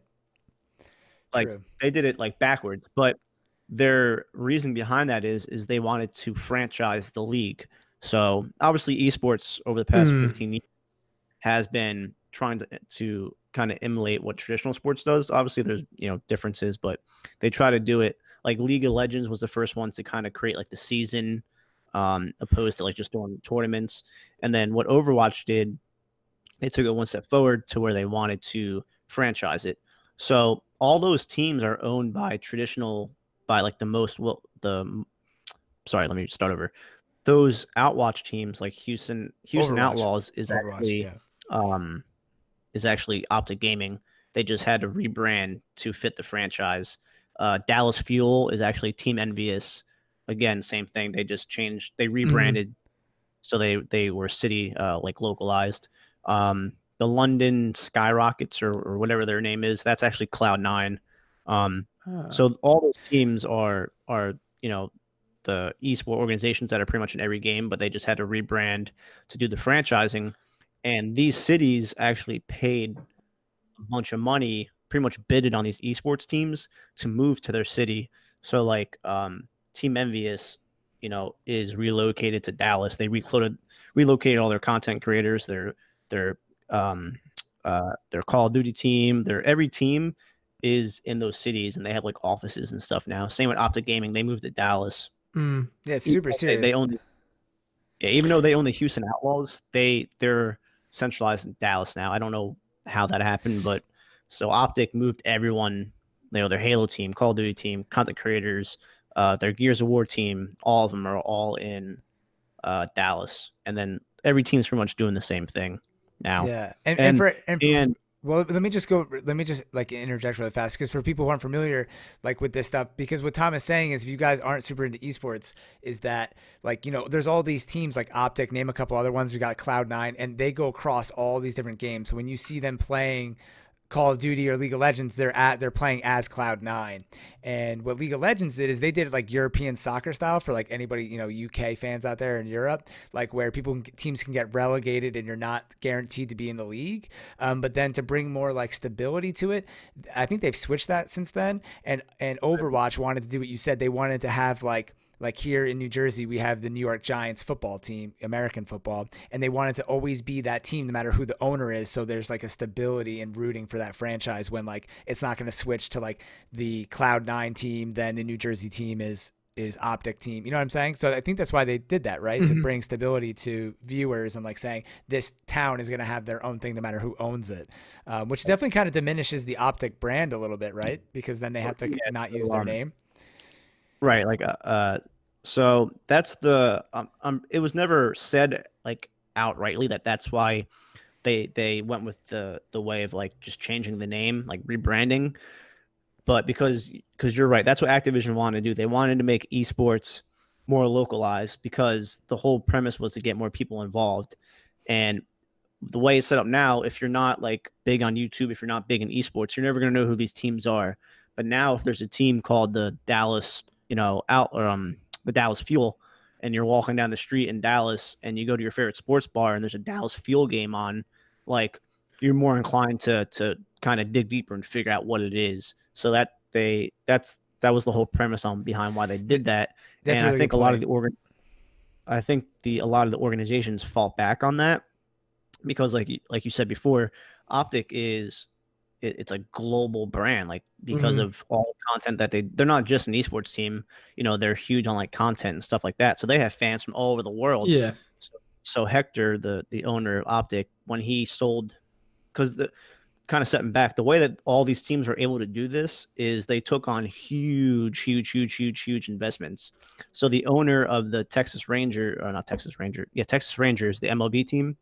Like, True. they did it like backwards, but their reason behind that is is they wanted to franchise the league. So obviously esports over the past Hmm. 15 years has been trying to to kind of emulate what traditional sports does. Obviously there's, you know, differences, but they try to do it like League of Legends was the first one to kind of create like the season um opposed to like just doing tournaments. And then what Overwatch did, they took it one step forward to where they wanted to franchise it. So all those teams are owned by traditional by like the most well the sorry, let me start over. Those Outwatch teams like Houston Houston Overwatch. Outlaws is Overwatch, actually yeah. um is actually Optic Gaming. They just had to rebrand to fit the franchise. Uh, Dallas Fuel is actually Team Envious. Again, same thing. They just changed. They rebranded, so they they were city uh, like localized. Um, the London Skyrockets or, or whatever their name is. That's actually Cloud Nine. Um, Ah. so all those teams are are you know the esport organizations that are pretty much in every game, but they just had to rebrand to do the franchising. And these cities actually paid a bunch of money, pretty much bidded on these esports teams to move to their city. So like um, Team Envious, you know, is relocated to Dallas. They relocated relocated all their content creators, their their um uh their Call of Duty team, their every team is in those cities and they have like offices and stuff now. Same with Optic Gaming, they moved to Dallas. Mm. Yeah, it's super though serious. They, they own, yeah, even though they own the Houston Outlaws, they they're centralized in Dallas now. I don't know how that happened, but so Optic moved everyone, you know, their Halo team, Call of Duty team, content creators, uh, their Gears of War team, all of them are all in uh, Dallas, and then every team's pretty much doing the same thing now. yeah, and, and, And- for and, And Well, let me just go. Let me just like interject really fast because for people who aren't familiar, like with this stuff, because what Tom is saying is, if you guys aren't super into esports, is that like you know, there's all these teams like Optic, name a couple other ones. We got Cloud Nine, and they go across all these different games. So when you see them playing Call of Duty or League of Legends, they're at they're playing as Cloud Nine. And what League of Legends did is they did it like European soccer style for like anybody you know UK fans out there in Europe, like where people teams can get relegated and you're not guaranteed to be in the league. Um, but then to bring more like stability to it, I think they've switched that since then. And and Overwatch wanted to do what you said. They wanted to have like like here in New Jersey, we have the New York Giants football team, American football, and they wanted to always be that team no matter who the owner is. So there's like a stability and rooting for that franchise when like it's not going to switch to like the Cloud Nine team, then the New Jersey team is is optic team. You know what I'm saying? So I think that's why they did that, right? To Mhm. bring stability to viewers and like saying this town is going to have their own thing no matter who owns it, um, which definitely kind of diminishes the optic brand a little bit, right? Because then they have to Yeah, not use their name. Right, like uh, uh so that's the um, um it was never said like outrightly that that's why they they went with the the way of like just changing the name, like rebranding. But because because you're right, that's what Activision wanted to do. They wanted to make esports more localized because the whole premise was to get more people involved. And the way it's set up now, if you're not like big on YouTube, if you're not big in esports, you're never gonna know who these teams are. But now, if there's a team called the Dallas, you know, out or um the Dallas Fuel, and you're walking down the street in Dallas, and you go to your favorite sports bar, and there's a Dallas Fuel game on, like you're more inclined to to kind of dig deeper and figure out what it is. So that they that's that was the whole premise on behind why they did that. That's and really I think a lot of the organ, I think the a lot of the organizations fall back on that because, like like you said before, Optic is it, it's a global brand, like because Mhm. of all the content that they they're not just an esports team, you know, they're huge on like content and stuff like that. So they have fans from all over the world. Yeah. So Hector, the the owner of Optic, when he sold, because the kind of setting back, the way that all these teams were able to do this is they took on huge, huge, huge, huge, huge investments. So the owner of the Texas Ranger, or not Texas Ranger, yeah, Texas Rangers, the MLB team,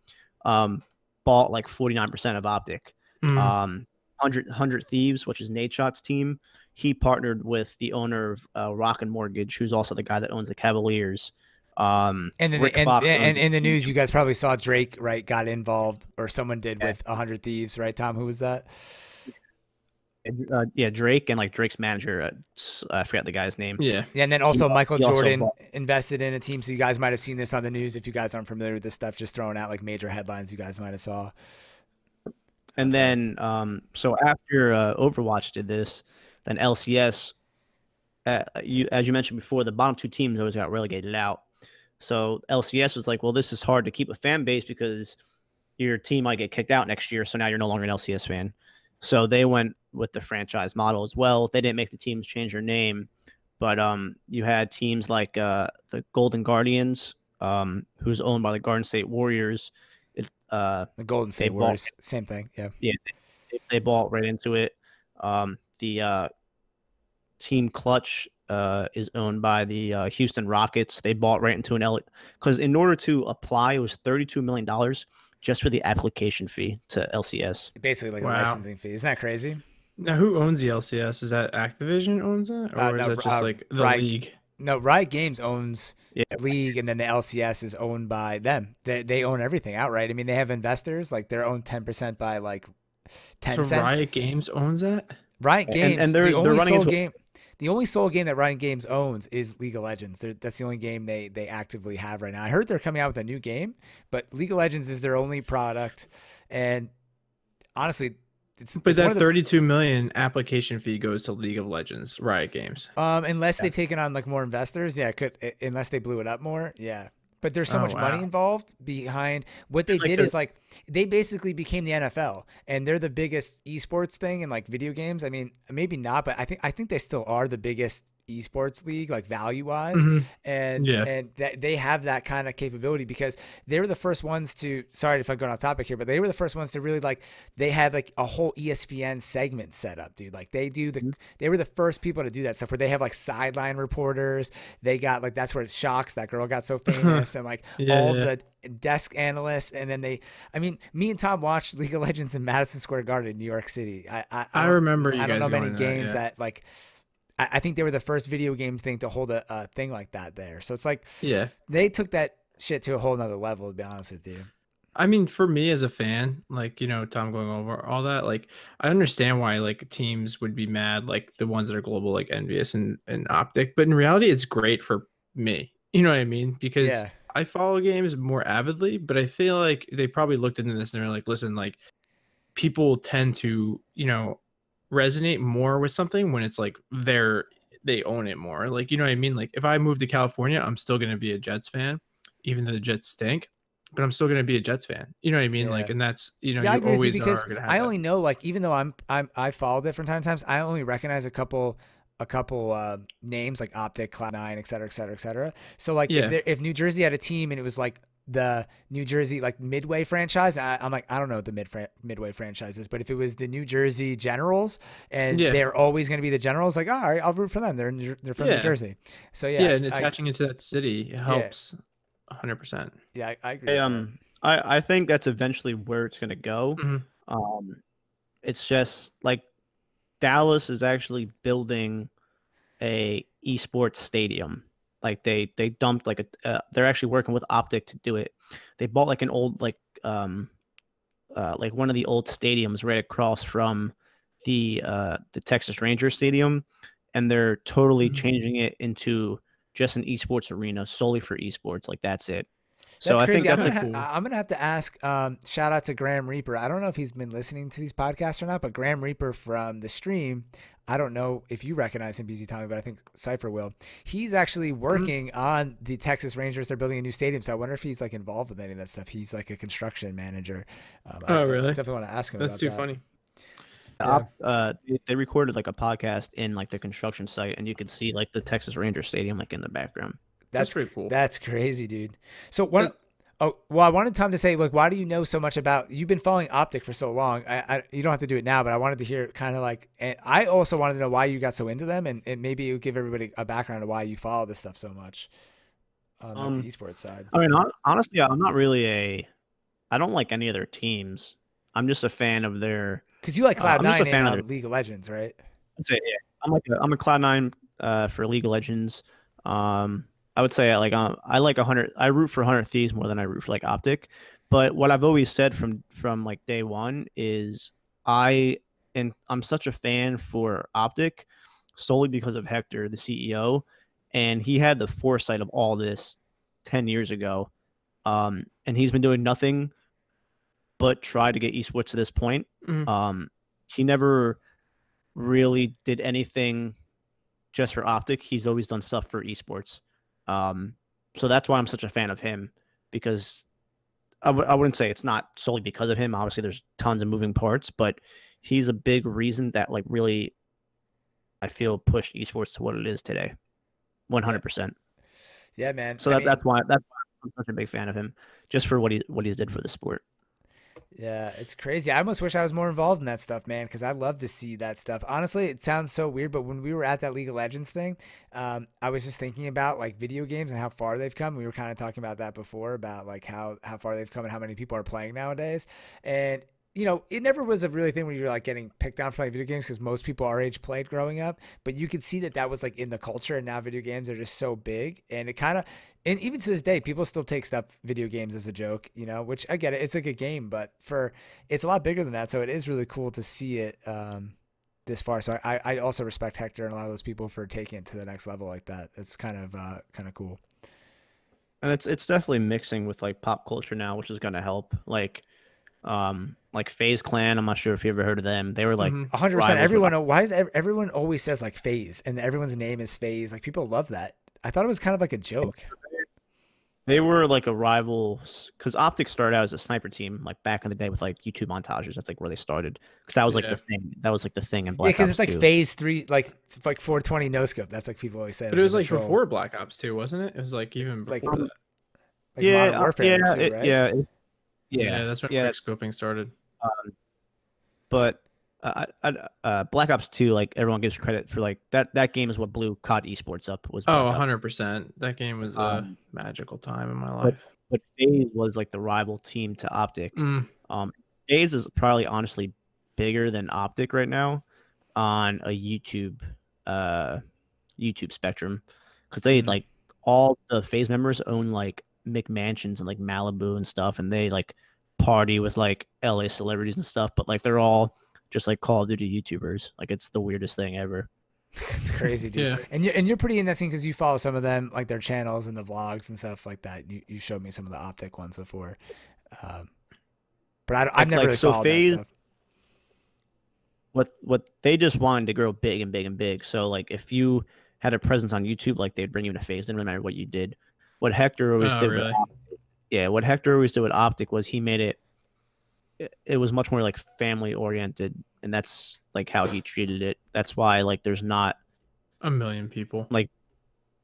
um, bought like forty nine percent of Optic. Mm. Um, 100, 100 Thieves, which is Nadeshot's team, he partnered with the owner of uh, Rocket Mortgage, who's also the guy that owns the Cavaliers. Um, And then Rick and, and, and in the news, you guys probably saw Drake right got involved, or someone did Yeah. with a hundred thieves, right? Tom, who was that? uh, yeah, Drake and like Drake's manager, uh, s- I forgot the guy's name. Yeah. Yeah, and then also al- Michael he Jordan bought- invested in a team, so you guys might have seen this on the news. If you guys aren't familiar with this stuff, just throwing out like major headlines, you guys might have saw. And then, um, so after uh, Overwatch did this, then LCS, uh, you as you mentioned before, the bottom two teams always got relegated out. So LCS was like, well, this is hard to keep a fan base because your team might get kicked out next year. So now you're no longer an LCS fan. So they went with the franchise model as well. They didn't make the teams change their name, but um, you had teams like uh, the Golden Guardians, um, who's owned by the Garden State Warriors. It, uh, The Golden State bought- Warriors, same thing. Yeah, they, they bought right into it. Um, the uh, team Clutch uh, is owned by the uh, Houston Rockets. They bought right into an L because in order to apply, it was thirty-two million dollars just for the application fee to LCS. basically like Wow. a licensing fee. Isn't that crazy? Now, who owns the LCS? Is that Activision owns that, or Uh, is no, that just uh, like the Riot- league? No, Riot Games owns Yeah. League, and then the LCS is owned by them. They they own everything outright. I mean, they have investors like they're owned ten percent by like ten So cents. Riot Games owns that. Riot And- Games, and they're- the they're only running sole into- game, the only sole game that Riot Games owns is League of Legends. They're, that's the only game they they actively have right now. I heard they're coming out with a new game, but League of Legends is their only product. And honestly, it's But it's that of the- 32 million application fee goes to League of Legends, Riot Games. Um, unless they've taken on like more investors, yeah, could unless they blew it up more, yeah. But there's so Oh, much money involved behind what they Like did the- is like they basically became the NFL, and they're the biggest esports thing in like video games. I mean, maybe not, but I think I think they still are the biggest esports league, like value wise, Mhm. and Yeah. and that they have that kind of capability because they were the first ones to. Sorry if I'm going off topic here, but they were the first ones to really like they had like a whole ESPN segment set up, dude. Like they do the they were the first people to do that stuff where they have like sideline reporters. They got like that's where it Sjokz that girl got so (laughs) famous and like Yeah, all yeah. the desk analysts and then they I mean me and Tom watched League of Legends in Madison Square Garden in New York City. I I, I don't- remember you I don't know many that, games yeah. that like I, I think they were the first video game thing to hold a, a thing like that there. So it's like Yeah. they took that shit to a whole nother level to be honest with you. I mean, for me as a fan, like, you know, Tom going over all that, like, I understand why, like, teams would be mad, like, the ones that are global, like Envious and, and Optic. But in reality, it's great for me. You know what I mean? Because Yeah. I follow games more avidly, but I feel like they probably looked into this and they're like, listen, like, people tend to, you know, resonate more with something when it's like they're, they own it more. Like, you know what I mean? Like, if I move to California, I'm still going to be a Jets fan, even though the Jets stink but I'm still gonna be a Jets fan. You know what I mean? Like, and that's you know, yeah, you always you because gonna I that. only know like even though I'm I'm I followed it from time to times, I only recognize a couple a couple uh, names like Optic, Cloud Nine, et cetera, et cetera, et cetera. So like Yeah. if there, if New Jersey had a team and it was like the New Jersey like Midway franchise, I, I'm like I don't know what the mid fran- Midway franchise is, but if it was the New Jersey Generals and Yeah. they're always going to be the Generals, like all right, I'll root for them. They're in, they're from New Jersey, so yeah, yeah, and I, attaching it to that city helps hundred percent. yeah, I, I agree. Hey, um, I I think that's eventually where it's gonna go. Mhm. Um, it's just like Dallas is actually building a esports stadium. Like they they dumped like a uh, they're actually working with Optic to do it. They bought like an old like um uh like one of the old stadiums right across from the uh the Texas Ranger Stadium, and they're totally Mhm. changing it into just an esports arena solely for esports. Like that's it. So That's I crazy. think that's I'm, gonna cool- ha- I'm gonna have to ask. Um, shout out to Gra3meReaper. I don't know if he's been listening to these podcasts or not, but Gra3meReaper from the stream. I don't know if you recognize him, BZ Tommy, but I think Sypher will. He's actually Mm-hmm. working on the Texas Rangers. They're building a new stadium, so I wonder if he's like involved with any of that stuff. He's like a construction manager. Um, I Oh, def- really? Definitely want to ask him. That's about too that. funny. Yeah. Uh, they- they recorded like a podcast in like the construction site, and you could see like the Texas Ranger Stadium like in the background. That's, That's pretty cool. That's crazy, dude. So one. Oh well, I wanted Tom to say, like, why do you know so much about? You've been following Optic for so long. I, I you don't have to do it now, but I wanted to hear kind of like, and I also wanted to know why you got so into them, and, and maybe it would give everybody a background of why you follow this stuff so much on like, Um, the esports side. I mean, honestly, I'm not really a. I don't like any of their teams. I'm just a fan of their. Because you like uh, Cloud I'm just a Nine and of um, League of Legends, right? I'd say yeah. I'm like a, I'm a Cloud Nine uh, for League of Legends. Um, I would say like um, I like a hundred. I root for Hundred Thieves more than I root for like Optic. But what I've always said from from like day one is I and I'm such a fan for Optic solely because of Hector, the CEO, and he had the foresight of all this ten years ago. Um, and he's been doing nothing but try to get esports to this point. Mhm. Um, he never really did anything just for optic. He's always done stuff for esports. Um, so that's why I'm such a fan of him because I w- I wouldn't say it's not solely because of him. Obviously, there's tons of moving parts, but he's a big reason that like really I feel pushed esports to what it is today. 100%. Yeah, man. So that, mean, that's why that's why I'm such a big fan of him just for what he what he's did for the sport. Yeah, it's crazy. I almost wish I was more involved in that stuff, man, because I'd love to see that stuff. Honestly, it sounds so weird, but when we were at that League of Legends thing, um, I was just thinking about like video games and how far they've come. We were kind of talking about that before, about like how how far they've come and how many people are playing nowadays. And you know, it never was a really thing where you're like getting picked on for playing video games because most people our age played growing up. But you could see that that was like in the culture, and now video games are just so big, and it kind of, and even to this day, people still take stuff video games as a joke, you know. Which I get it, it's like a game, but for it's a lot bigger than that. So it is really cool to see it um, this far. So I, I also respect Hector and a lot of those people for taking it to the next level like that. It's kind of uh, kind of cool. And it's it's definitely mixing with like pop culture now, which is gonna help. Like um like FaZe Clan. I'm not sure if you ever heard of them. They were like Mhm. Hundred percent. rivals with- Everyone, why is everyone always says like FaZe, and everyone's name is FaZe? Like people love that. I thought it was kind of like a joke. they were like a rival because Optic started out as a sniper team like back in the day with like YouTube montages. That's like where they started because that was like Yeah. the thing. That was like the thing in Black. yeah, Black because Ops it's like 2. phase three, like like four twenty no scope. That's like people always say. But it was like Patrol. before Black Ops 2, wasn't it? It was like even Like, before that. like yeah, Modern Warfare, yeah, too, it- yeah, it- yeah, that's when yeah. quick scoping started. but uh, uh, Black Ops Two, like everyone gives credit for like that. That game is what blew COD esports up. Was Oh, Black Ops. 100%. That game was a Um, magical time in my life. but FaZe was like the rival team to Optic. Mm, Um, FaZe is probably honestly bigger than Optic right now on a YouTube uh YouTube spectrum because they Mhm. like all the FaZe members own like McMansions and like Malibu and stuff, and they like party with like LA celebrities and stuff, but like they're all just like Call of Duty YouTubers. Like it's the weirdest thing ever. (laughs) it's crazy, dude. Yeah. And you're and you're pretty in that scene because you follow some of them, like their channels and the vlogs and stuff like that. You you showed me some of the optic ones before, um, but I, I've Like- never like, really so followed FaZe- that stuff. what what they just wanted to grow big and big and big. So like if you had a presence on YouTube, like they'd bring you to FaZe. Didn't really matter what you did. What Hector always Oh, did really? with Optic, yeah, what Hector always did with Optic was he made it it, it was much more like family oriented and that's like how he treated it. That's why like there's not a million people. Like,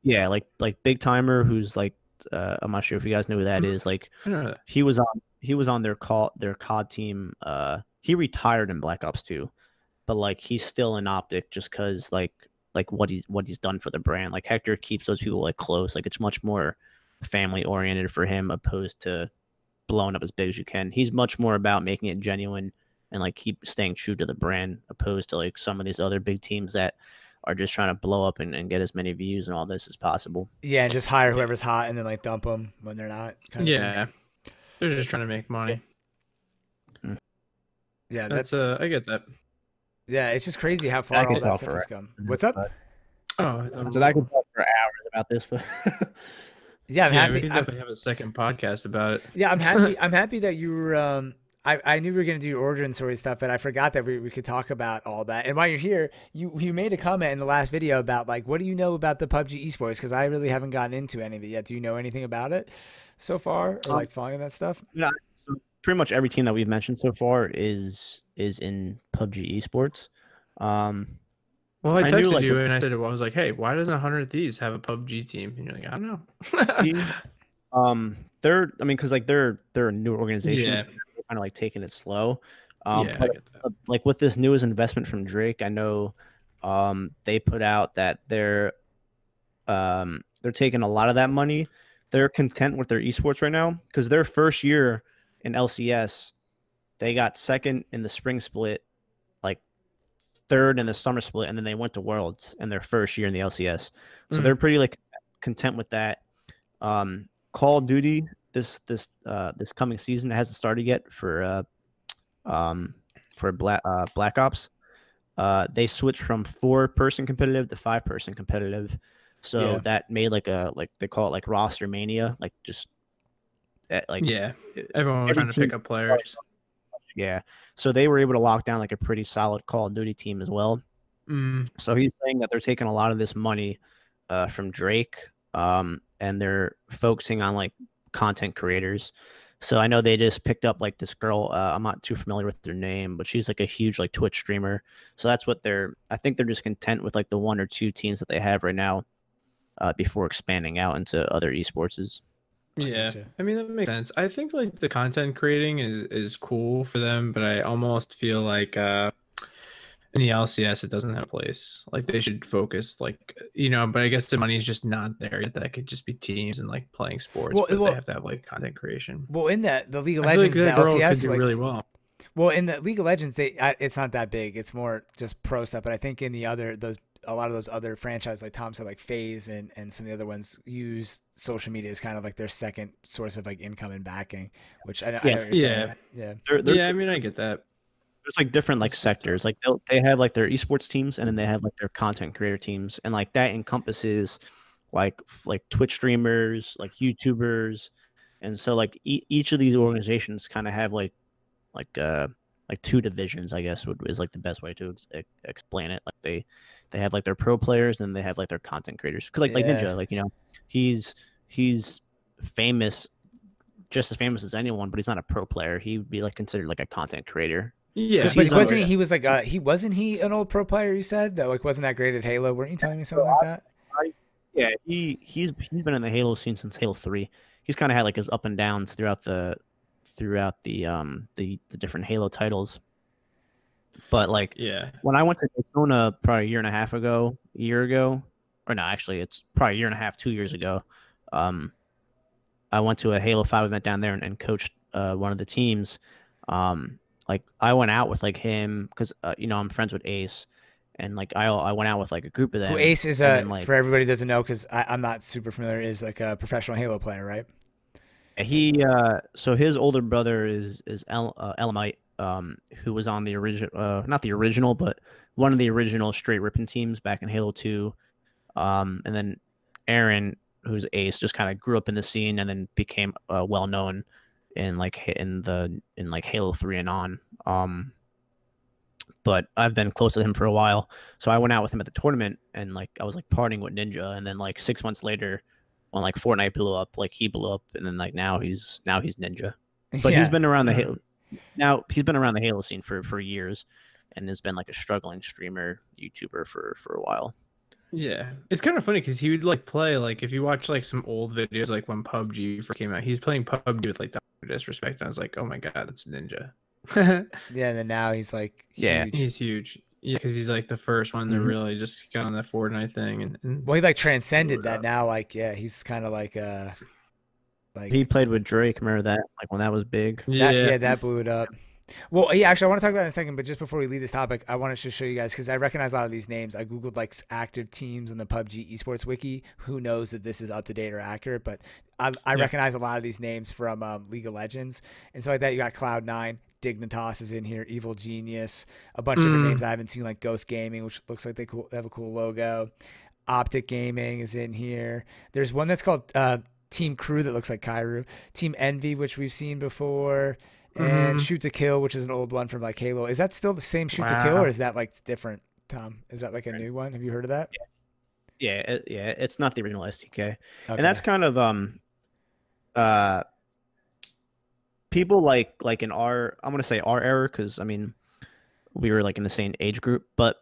yeah, like like BigTymeR who's like uh, I'm not sure if you guys know who that Mhm. Like I don't know that. he was on he was on their call their COD team. Uh, he retired in Black Ops 2, but like he's still in Optic just because like like what he's what he's done for the brand. Like Hector keeps those people like close. Like it's much more family oriented for him opposed to blowing up as big as you can. He's much more about making it genuine and like keep staying true to the brand opposed to like some of these other big teams that are just trying to blow up and, and get as many views and all this as possible. Yeah, and just hire whoever's hot and then like dump them when they're not. Kind of thing. Yeah. They're just trying to make money. yeah, That's that's uh I get that. Yeah. It's just crazy how far all that stuff has come. What's up? Oh, it's So I could talk for hours about this, but (laughs) Yeah, I'm yeah, we happy. could I'm, definitely have a second podcast about it. yeah, I'm happy. (laughs) I'm happy that you were. Um, I, I knew we were gonna do origin story stuff, but I forgot that we, we could talk about all that. And while you're here, you you made a comment in the last video about like, what do you know about the PUBG esports? Because I really haven't gotten into any of it yet. Do you know anything about it so far, or Um, like following that stuff? No, pretty much every team that we've mentioned so far is is in PUBG esports. Um, Well, I I knew, texted like, you and I said, well, I was like, hey, why doesn't 100 Thieves have a PUBG team? And you're like, I don't know. (laughs) Um, they're I mean, because like they're they're a new organization, Yeah. they're kind of like taking it slow. Um, yeah, but, uh, like with this newest investment from Drake, I know um they put out that they're um they're taking a lot of that money. They're content with their esports right now because their first year in LCS, they got second in the spring split, third in the summer split, and then they went to Worlds in their first year in the LCS. So Mhm. they're pretty like content with that. Um, Call of Duty this this uh this coming season it hasn't started yet for uh um for Black uh, Black Ops. Uh, they switched from four person competitive to five person competitive. So Yeah. that made like a like they call it like roster mania, like just eh, like yeah, everyone was trying to pick up players. Yeah. So they were able to lock down like a pretty solid Call of Duty team as well. Mm, So he's saying that they're taking a lot of this money uh, from Drake, um, and they're focusing on like content creators. So I know they just picked up like this girl. Uh, I'm not too familiar with their name, but she's like a huge like Twitch streamer. So that's what they're. I think they're just content with like the one or two teams that they have right now, uh, before expanding out into other esports. Yeah, Gotcha. I mean that makes sense. I think like the content creating is is cool for them, but I almost feel like uh in the LCS it doesn't have a place. Like they should focus, like you know. But I guess the money is just not there yet. That could just be teams and like playing sports. Well, but well- they have to have like content creation. Well, in that the League of I like Legends, that the girl could do like, really well. Well, in the League of Legends, they I, it's not that big. It's more just pro stuff. But I think in the other those a lot of those other franchises, like Tom said, like FaZe and and some of the other ones, use social media as kind of like their second source of like income and backing. Which I, I know Yeah. what. Yeah. yeah, They're, they're, yeah, I mean, I get that. there's like different like sectors. Like they'll, they have like their esports teams, and then they have like their content creator teams, and like that encompasses like like Twitch streamers, like YouTubers, and so like e- each of these organizations kind of have like like uh like two divisions, I guess would is like the best way to ex- ex- explain it. Like they they have like their pro players, and they have like their content creators. Because like like Ninja, like you know, he's he's famous. Just as famous as anyone, but he's not a pro player. He would be like considered like a content creator. Yeah, but wasn't he? He was like uh he wasn't he an old pro player? You said that like wasn't that great at Halo? Weren't you telling me something like that? Yeah, he he's he's been in the Halo scene since Halo Three. He's kind of had like his up and downs throughout the throughout the um the the different Halo titles. But like yeah. when I went to Daytona probably a year and a half ago, a year ago, or no, actually it's probably a year and a half, two years ago. Um, I went to a Halo Five event down there and, and coached uh, one of the teams. Um, like I went out with like him because uh, you know I'm friends with Ace, and like I I went out with like a group of them. Who Ace is a then, like- for everybody who doesn't know because I'm not super familiar. Is like a professional Halo player, right? He uh so his older brother is is El, uh, Elamite um who was on the original uh not the original but one of the original Str8 Rippin teams back in Halo 2 um and then Aaron who's Ace just kind of grew up in the scene and then became uh, well known in like in the in like Halo 3 and on um but I've been close to him for a while so I went out with him at the tournament and like I was like partying with Ninja and then like 6 months later when like Fortnite blew up, like he blew up, and then like now he's now he's Ninja. But Yeah. he's been around the Mhm. Halo. Now he's been around the Halo scene for for years, and has been like a struggling streamer, YouTuber for for a while. Yeah, it's kind of funny because he would like play like if you watch like some old videos like when PUBG first came out, he's playing PUBG with like Dr. Disrespect, and I was like, oh my god, it's Ninja. (laughs) Yeah, and then now he's like Yeah. he's huge. Yeah, because he's like the first one to Mhm. really just got on that Fortnite thing, and, and Well, he like transcended that up. now. Like, yeah, he's kind of like uh, like He played with Drake. Remember that? Like when that was big. Yeah, That, yeah, that blew it up. Well, yeah, actually, I want to talk about it in a second, but just before we leave this topic, I want to just show you guys because I recognize a lot of these names. I googled like active teams in the PUBG esports wiki. Who knows if this is up to date or accurate? But I, I Yeah. recognize a lot of these names from um, League of Legends and so like that. You got Cloud Nine, Dignitas is in here, Evil Genius, a bunch of different Mm. names I haven't seen, like Ghost Gaming, which looks like they cool, they have a cool logo. Optic Gaming is in here. There's one that's called uh, Team Crew that looks like Kiru. Team Envy, which we've seen before, and Mhm. Shoot to Kill, which is an old one from like Halo. Is that still the same Shoot to Kill, or is that like different? Tom, is that like a new one? Have you heard of that? Yeah, it, yeah. It's not the original STK. Okay. and that's kind of um uh people like like in our i'm gonna say our era because i mean we were like in the same age group but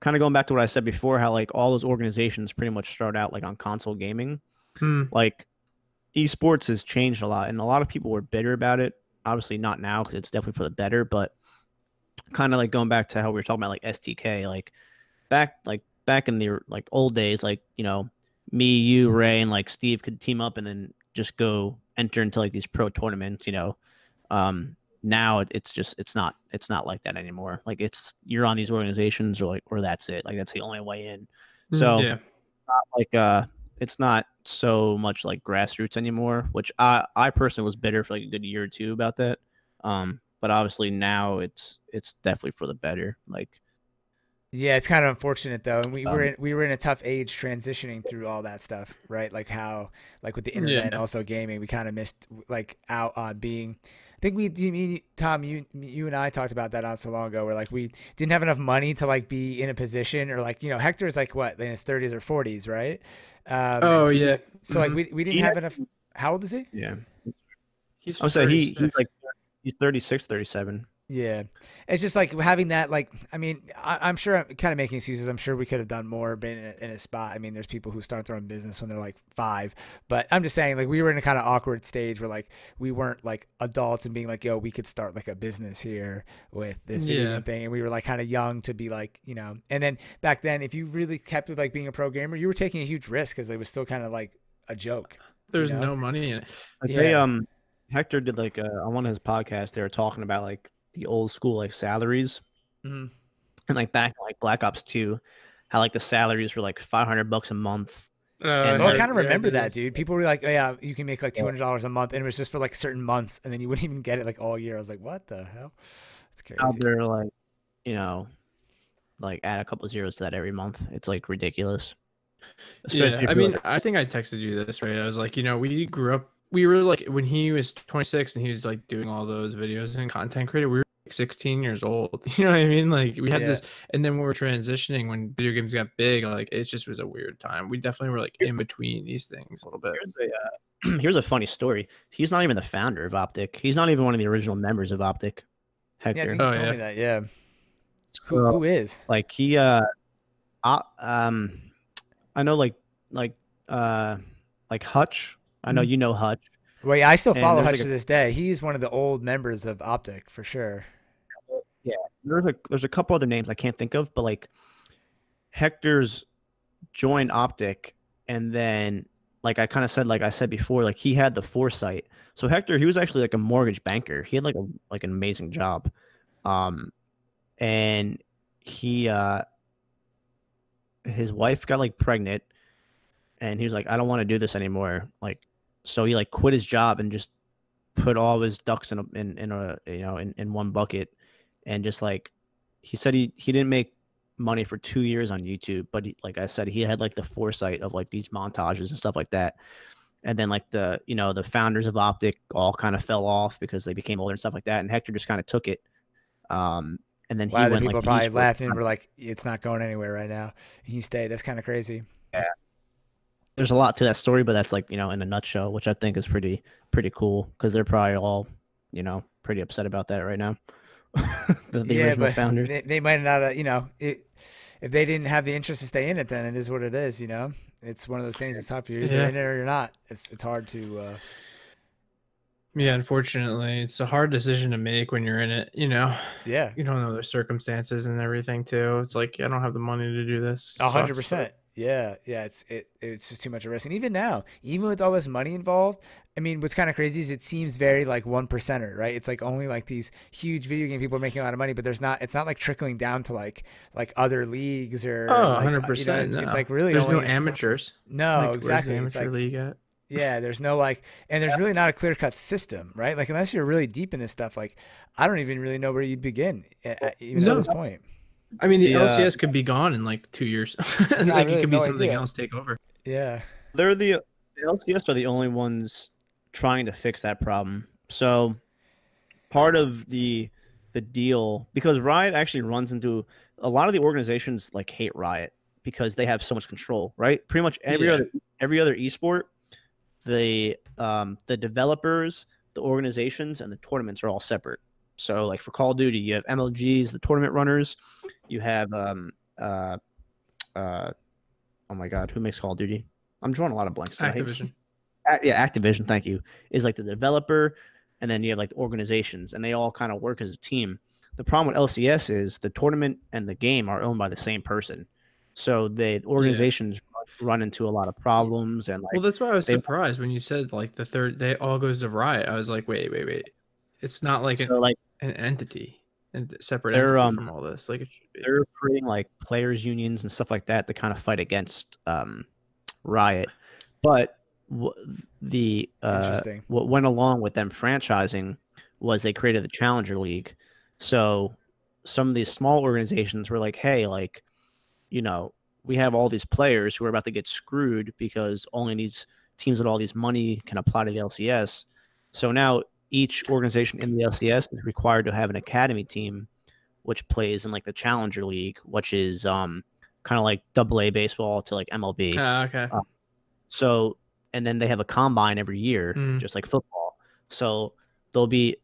kind of going back to what i said before how like all those organizations pretty much start out like on console gaming Hmm. like esports has changed a lot and a lot of people were bitter about it. Obviously not now because it's definitely for the better but kind of like going back to how we were talking about like stk like back like back in the like old days like you know me you ray and like steve could team up and then just go enter into like these pro tournaments you know? Um now it's just it's not it's not like that anymore. Like it's you're on these organizations or like or that's it. Like that's the only way in. So yeah, like uh it's not so much like grassroots anymore which i i personally was bitter for like a good year or two about that um but obviously now it's it's definitely for the better like Yeah, it's kind of unfortunate though, and we were Um, in, we were in a tough age transitioning through all that stuff, right? Like how like with the internet and also gaming, we kind of missed like out on being. I think we, you, me, Tom, you, you and I talked about that not so long ago, where like we didn't have enough money to like be in a position, or like you know Hector is like what in his thirties or forties, right? Um, Oh yeah. So like Mhm. we we didn't He have enough. How old is he? yeah He's i would say he he's like he's 36 37 Yeah, it's just like having that. Like, I mean, I, I'm sure I'm kind of making excuses. I'm sure we could have done more, been in a, in a spot. I mean, there's people who start their own business when they're like five, but I'm just saying, like, we were in a kind of awkward stage where like we weren't like adults and being like, yo, we could start like a business here with this video Yeah. thing, and we were like kind of young to be like, you know. And then back then, if you really kept with like being a pro gamer, you were taking a huge risk because it was still kind of like a joke. There's know? no money in it. like they Yeah. um hector did like uh, on one of his podcasts they were talking about like the old school like salaries, Mhm. and like back like Black Ops Two, how like the salaries were like five hundred bucks a month. Uh, And Oh, I kind of remember it that, is. dude. People were like, "Oh yeah, you can make like two hundred dollars a month," and it was just for like certain months, and then you (laughs) wouldn't even get it like all year. I was like, "What the hell?" It's crazy. Now they're like, you know, like add a couple zeros to that every month. It's like ridiculous. Especially Yeah, I mean, like- I think I texted you this right. I was like, you know, we grew up. We were like when he was 26 and he was like doing all those videos and content creator. We were like 16 years old. (laughs) You know what I mean? Like we had Yeah. this, and then we were transitioning when video games got big. Like it just was a weird time. We definitely were like in between these things a little bit. here's a uh, (clears throat) here's a funny story. He's not even the founder of Optic. He's not even one of the original members of Optic. yeah, I Hector. think you Oh, told yeah. me that. Yeah. Who, who is? like he uh, uh um i know like like uh like hutch i know Mhm. you know hutch Well, yeah, I still follow Hutch like, to this day. He's one of the old members of Optic for sure. Yeah, there's a there's a couple other names i can't think of but like hector's joined optic and then like i kind of said like i said before like he had the foresight so hector he was actually like a mortgage banker he had like a like an amazing job um and he uh his wife got like pregnant and he was like i don't want to do this anymore like so he like quit his job and just put all his ducks in a in, in a you know in, in one bucket and just like he said he he didn't make money for two years on youtube but he, like i said he had like the foresight of like these montages and stuff like that and then like the you know the founders of optic all kind of fell off because they became older and stuff like that and hector just kind of took it um and then he Wow, the went people like probably laughing and were like, "It's not going anywhere right now." He stayed. That's kind of crazy. There's a lot to that story, but that's like you know in a nutshell, which I think is pretty pretty cool because they're probably all you know pretty upset about that right now. (laughs) the the yeah, original but founders. they, they might not. Uh, you know, it, if they didn't have the interest to stay in it, then it is what it is. You know, it's one of those things. It's tough. You're either Yeah. in it or you're not. It's it's hard to. Uh, Yeah, unfortunately, it's a hard decision to make when you're in it. You know, yeah, you don't know the circumstances and everything too. It's like I don't have the money to do this. A hundred Sucks, but- percent. Yeah, yeah. It's it. It's just too much of a risk. And even now, even with all this money involved, I mean, what's kind of crazy is it seems very like one percenter, right? It's like only like these huge video game people are making a lot of money, but there's not. It's not like trickling down to like like other leagues or. Oh, like, uh, 100 you know, percent. it's, it's like really There's only, no amateurs. No, Like, where's exactly. The It's amateur like, league at? yeah, there's no like, and there's really not a clear cut system, right? Like unless you're really deep in this stuff, like I don't even really know where you'd begin, a- a- even No. at this point. I mean, the The, uh, LCS could be gone in like two years. and (laughs) Yeah, I like really it could be no something idea. else take over. Yeah. They're the, the LCS are the only ones trying to fix that problem. So part of the the deal because Riot actually runs into a lot of the organizations like hate Riot because they have so much control, right? Pretty much every Yeah. other every other esport, the um the developers, the organizations, and the tournaments are all separate. So like for Call of Duty, you have MLGs, the tournament runners, you have um uh uh oh my god, who makes Call of Duty? I'm drawing a lot of blanks. Activision. (laughs) Ac- yeah, Activision, thank you, is like the developer, and then you have like the organizations, and they all kind of work as a team. The problem with LCS is the tournament and the game are owned by the same person, so the organizations run into a lot of problems and like Well, that's why I was they- surprised when you said like the third day all goes to Riot. I was like, wait, wait, wait. It's not like an, so like an entity and separate They're, entity um, from all this. Like it should be. they're creating like players unions and stuff like that to kind of fight against um, Riot, but w- the uh, Interesting. what went along with them franchising was they created the Challenger League. So some of these small organizations were like, hey, like, you know, we have all these players who are about to get screwed because only these teams with all these money can apply to the LCS. So now each organization in the LCS is required to have an academy team which plays in like the Challenger League, which is um kind of like double A baseball to like MLB. Ah, okay. So, and then they have a combine every year, Mm. just like football. So there'll be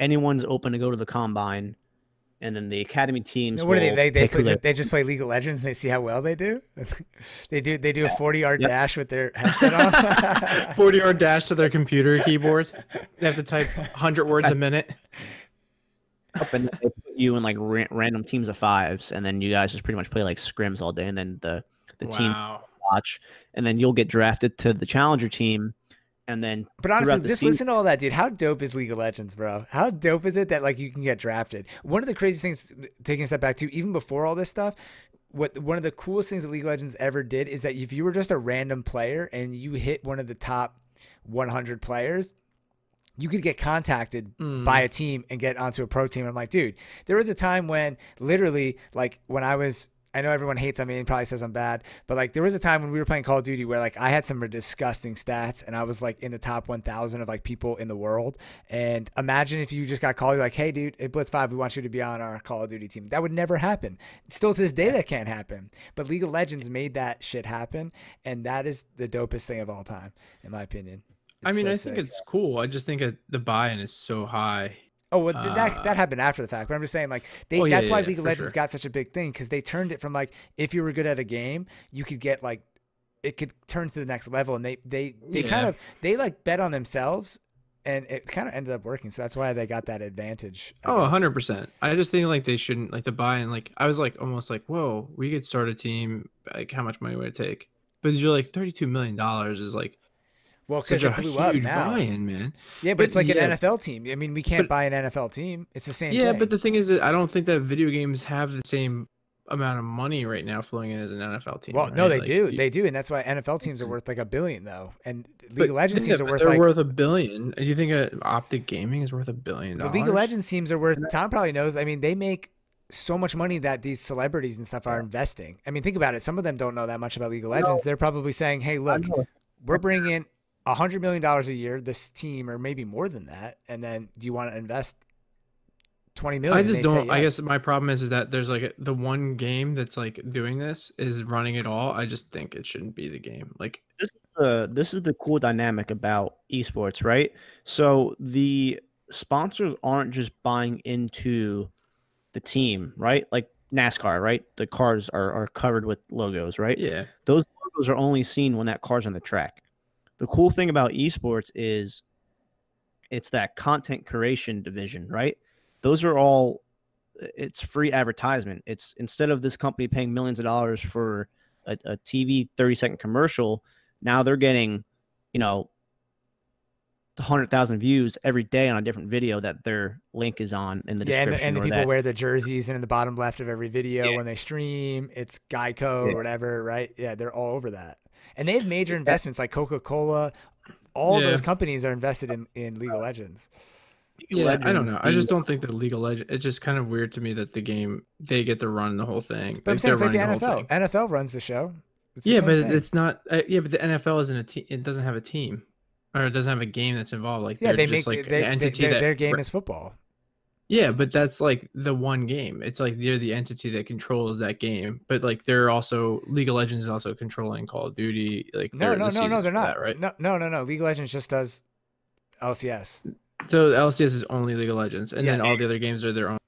anyone's open to go to the combine, and then the academy teams. what do they? They they, play, just, they just play League of Legends and they see how well they do. (laughs) they do they do a forty yard Yep. dash with their headset on. (laughs) 40 yard dash to their computer keyboards. They have to type 100 words a minute. up and they put you in like ra- random teams of fives, and then you guys just pretty much play like scrims all day, and then the the team watch, and then you'll get drafted to the challenger team, and then But honestly, the just season- listen to all that, dude. How dope is League of Legends, bro? How dope is it that like you can get drafted? One of the craziest things, taking a step back too, even before all this stuff, what one of the coolest things that League of Legends ever did is that if you were just a random player and you hit one of the top 100 players, you could get contacted Mm. by a team and get onto a pro team. I'm like, dude, there was a time when literally, like, when I was, I know everyone hates on me and probably says I'm bad, but like, there was a time when we were playing Call of Duty where like I had some disgusting stats and I was like in the top 1,000 of like people in the world. And imagine if you just got called, you're like, hey, dude, at Blitz 5, we want you to be on our Call of Duty team. That would never happen. Still to this day, that can't happen. But League of Legends made that shit happen. And that is the dopest thing of all time, in my opinion. I mean, so I think sick. it's cool. I just think the buy-in is so high. Oh, well, th- that Uh, that happened after the fact, but I'm just saying, like, they, Oh, yeah, that's yeah, why yeah, League of Legends sure. got such a big thing because they turned it from like if you were good at a game, you could get like it could turn to the next level, and they they they kind of they like bet on themselves, and it kind of ended up working. So that's why they got that advantage. I Oh, guess. 100%. I just think like they shouldn't like the buy-in. Like I was like almost like, whoa, we could start a team. Like how much money would it take? But you're like 32 million dollars is like Well, because it a blew up huge now. buy-in, man. Yeah, but, But it's like yeah. an NFL team. I mean, we can't But- buy an NFL team. It's the same. Yeah, thing. but the thing is that I don't think that video games have the same amount of money right now flowing in as an NFL team. well, no, they Like, do. you- They do, and that's why NFL teams are worth like a billion though, and League of Legends teams are worth they're like worth a billion. Do you think uh, Optic Gaming is worth a billion The dollars? League of Legends teams are worth. Tom probably knows. I mean, they make so much money that these celebrities and stuff are investing. I mean, think about it. Some of them don't know that much about League of Legends. They're probably saying, "Hey, look, we're bringing in a hundred million dollars a year. This team, or maybe more than that. And then, do you want to invest twenty million? I just don't. I guess my problem is is that there's like a, the one game that's like doing this is running it all. I just think it shouldn't be the game. Like uh, this is the cool dynamic about esports, right? So the sponsors aren't just buying into the team, right? Like NASCAR, right? The cars are, are covered with logos, right? yeah, Those logos are only seen when that car's on the track. The cool thing about esports is it's that content creation division, right? Those are all it's free advertisement. It's instead of this company paying millions of dollars for a, a TV 30 second commercial, now they're getting, you know, 100,000 views every day on a different video that their link is on in the yeah, and the, and the people that- wear the jerseys, and in the bottom left of every video Yeah. when they stream, it's Geico Yeah. or whatever, right? Yeah, they're all over that. And they have major investments like Coca Cola. All Yeah. those companies are invested in, in League of Legends. League of yeah. I don't know. I just don't think that League of Legends. It's just kind of weird to me that the game they get to run the whole thing. But I'm Like, saying it's like the NFL. thing. NFL runs the show. It's Yeah, same but thing. it's not. Uh, yeah, but the NFL isn't a team. It doesn't have a team, or it doesn't have a game that's involved. Like yeah, they're just make like they, an they, entity their, that their game is football. Yeah, but that's like the one game. It's like they're the entity that controls that game. But like they're also League of Legends is also controlling Call of Duty. Like No, no, no, no, they're not. that, right? No, no, no, no. League of Legends just does LCS. So LCS is only League of Legends, and then all the other games are their own.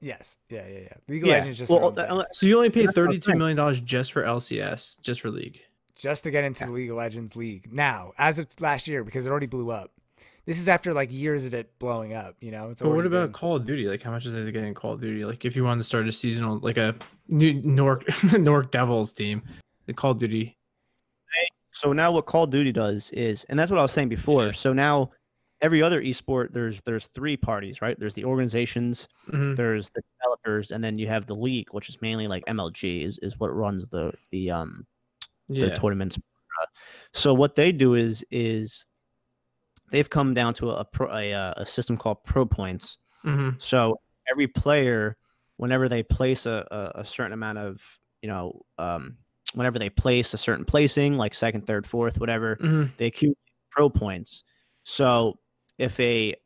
Yes. Yeah, yeah, yeah. League of Yeah. Legends just well, own uh, the- uh, So you only pay That's what I'm thirty-two saying. million dollars just for LCS, just for League. Just to get into the League of Legends league now, as of last year, because it already blew up. This is after like years of it blowing up. You know, it's But what about been- Call of Duty? Like, how much is it getting in Call of Duty? Like, if you wanted to start a seasonal, like a new Nork (laughs) Nork Devils team, the Call of Duty. So now what Call of Duty does is, and that's what I was saying before. Yeah. So now every other esport, there's there's three parties, right? There's the organizations, Mhm. there's the developers, and then you have the league, which is mainly like MLG is, is what runs the the um the Yeah. tournaments. Uh, So what they do is is they've come down to a pro, a, uh, a system called Pro Points. hmm So every player, whenever they place a, a, a certain amount of, you know, um, whenever they place a certain placing, like second, third, fourth, whatever, hmm they accumulate pro points. So if a,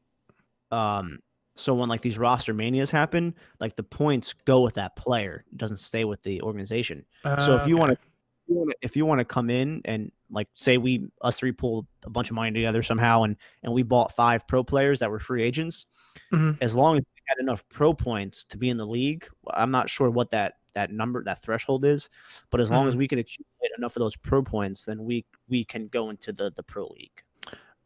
um, so when like these roster manias happen, like the points go with that player, it doesn't stay with the organization. So if you want to, if you want to come in and like say we us three pulled a bunch of money together somehow and and we bought five pro players that were free agents, Mhm. as long as we had enough pro points to be in the league, I'm not sure what that that number that threshold is, but as long as we can accumulate enough of those pro points, then we we can go into the the pro league.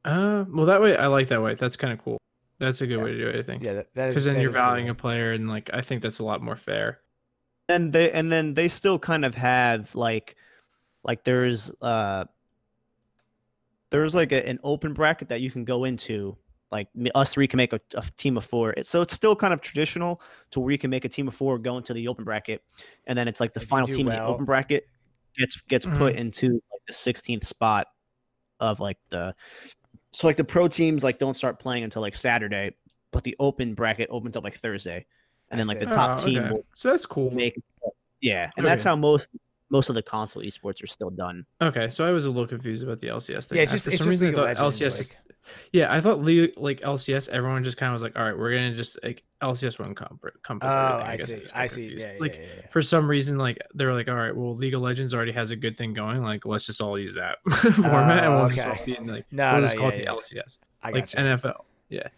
Uh, well, that way I like that way. That's kind of cool. That's a good Yeah. way to do it. I think. Yeah, that, that is Because then that you're is really- valuing a player, and like I think that's a lot more fair. and they and then they still kind of have like like there's uh there's like a, an open bracket that you can go into. Like us three can make a, a team of four. So it's still kind of traditional to where you can make a team of four, go into the open bracket, and then it's like the If final team in the open bracket gets gets put into like the 16th spot of like the so like the pro teams like don't start playing until like Saturday, but the open bracket opens up like Thursday, and then like the top Oh, team okay. will So that's cool. make yeah, and that's how most most of the console esports are still done. Okay, so I was a little confused about the LCS thing. Yeah, it's I- just for it's some just reason I thought Legends. LCS. like- Yeah, I thought Le- like LCS. Everyone just kind of was like, "All right, we're gonna just like LCS one comp- compass." oh, everything." I guess see. just I see. Yeah, yeah, like yeah, yeah. for some reason, like they're like, "All right, well, League of Legends already has a good thing going. Like, let's just all use that (laughs) format, and Oh, we'll just all be in like No, we'll no, just call yeah, it the yeah. LCS, I like gotcha. NFL. Yeah,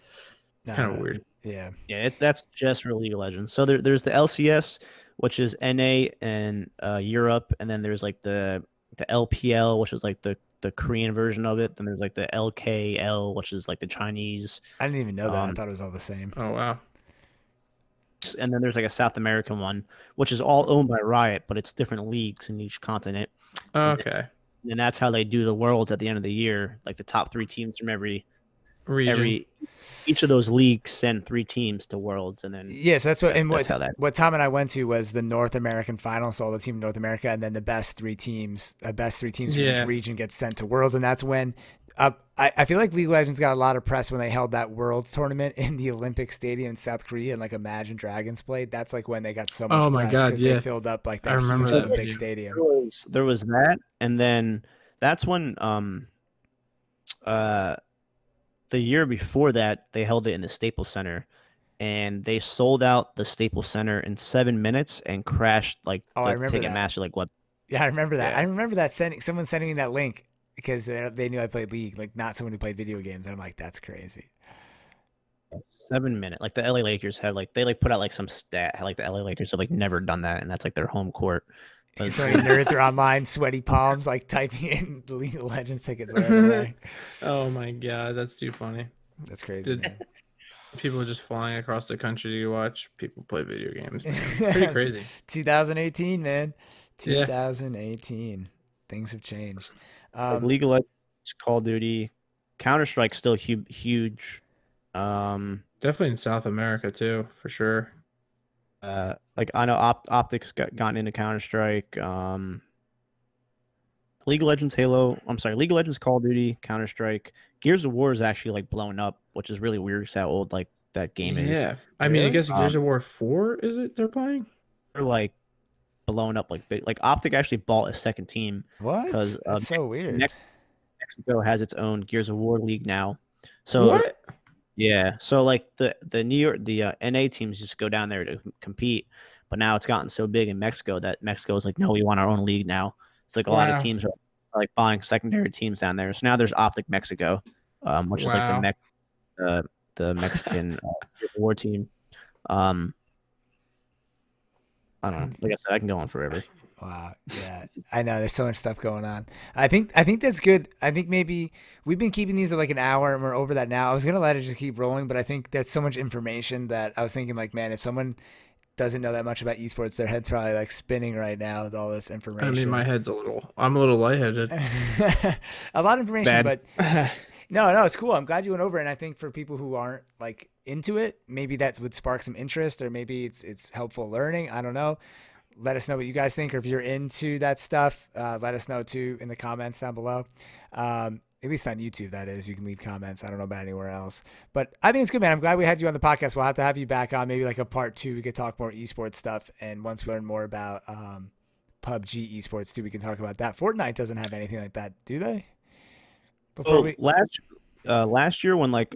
it's No, kind of no, weird. Yeah. Yeah, it, that's just for League of Legends. So there, there's the LCS, which is NA and uh, Europe, and then there's like the the LPL, which is like the the Korean version of it. Then there's like the LKL, which is like the Chinese, I didn't even know that. I Um, thought it was all the same. Oh wow. and then there's like a South American one, which is all owned by Riot, but it's different leagues in each continent. Okay. And that's how they do the worlds at the end of the year. Like the top three teams from every Region. every each of those leagues send three teams to worlds, and then Yes, that's what. And what, that's how that. what Tom and I went to was the North American final, so all the team in North America, and then the best three teams, uh, best three teams from Yeah. each region gets sent to Worlds, and that's when. Uh, I, I feel like League of Legends got a lot of press when they held that Worlds tournament in the Olympic Stadium in South Korea, and like Imagine Dragons played. That's like when they got so much. Oh my press God, 'cause yeah. They filled up like that I remember huge that Olympic video. stadium. there was there was that, and then that's when um uh the year before that they held it in the Staples Center, and they sold out the Staples Center in seven minutes and crashed like Oh, I the. Ticketmaster like what Yeah, I remember that. Yeah. I remember that sending someone sending me that link because they, they knew I played League, like not someone who played video games. And I'm like, that's crazy. seven minute like the LA Lakers have like they like put out like some stat like the LA Lakers have like never done that, and that's like their home court. But- So many nerds are online, sweaty palms, like typing in (laughs) League of Legends tickets right away. (laughs) Oh my god, that's too funny. That's crazy. Did- People are just flying across the country to watch people play video games. man. (laughs) Pretty crazy. 2018, man. Yeah. 2018. Things have changed. Like Um, League of Legends, Call of Duty, Counter Strike still hu- huge. Um, Definitely in South America too, for sure. uh, like I know Op- Optics got gotten into Counter Strike. Um, League of Legends, Halo. I'm sorry, League of Legends, Call of Duty, Counter Strike, Gears of War is actually like blown up, which is really weird. 'cause how old like that game is. Yeah. I mean, I Really? guess Gears Um, of War 4 is it they're playing? They're like blown up like big. Like Optic actually bought a second team. what? 'cause, uh, That's so weird. next- Mexico has its own Gears of War league now. So what? Yeah, so like the the New York the uh, NA teams just go down there to compete, but now it's gotten so big in Mexico that Mexico is like, no, we want our own league now. It's like a lot of teams are like buying secondary teams down there. So now there's Optic Mexico, um, which is like the Mex uh, the Mexican uh, war team. Um, I don't know. Like I said, I can go on forever. Wow. Yeah. I know there's so much stuff going on. I think I think that's good. I think maybe we've been keeping these at like an hour and we're over that now. I was gonna let it just keep rolling, but I think that's so much information that I was thinking like, man, if someone doesn't know that much about esports, their head's probably like spinning right now with all this information. I mean, my head's a little. I'm a little lightheaded. (laughs) a lot of information, Bad. but (laughs) no, no, it's cool. I'm glad you went over it. And I think for people who aren't like into it, maybe that would spark some interest or maybe it's it's helpful learning. I don't know. Let us know what you guys think, or if you're into that stuff, uh, let us know too in the comments down below. Um, at least on YouTube, that is. You can leave comments. I don't know about anywhere else, but I think it's good, man. I'm glad we had you on the podcast. We'll have to have you back on, maybe like a part two. We could talk more esports stuff, and once we learn more about um, PUBG esports too, we can talk about that. Fortnite doesn't have anything like that, do they? Before Well, we, last uh, last year when like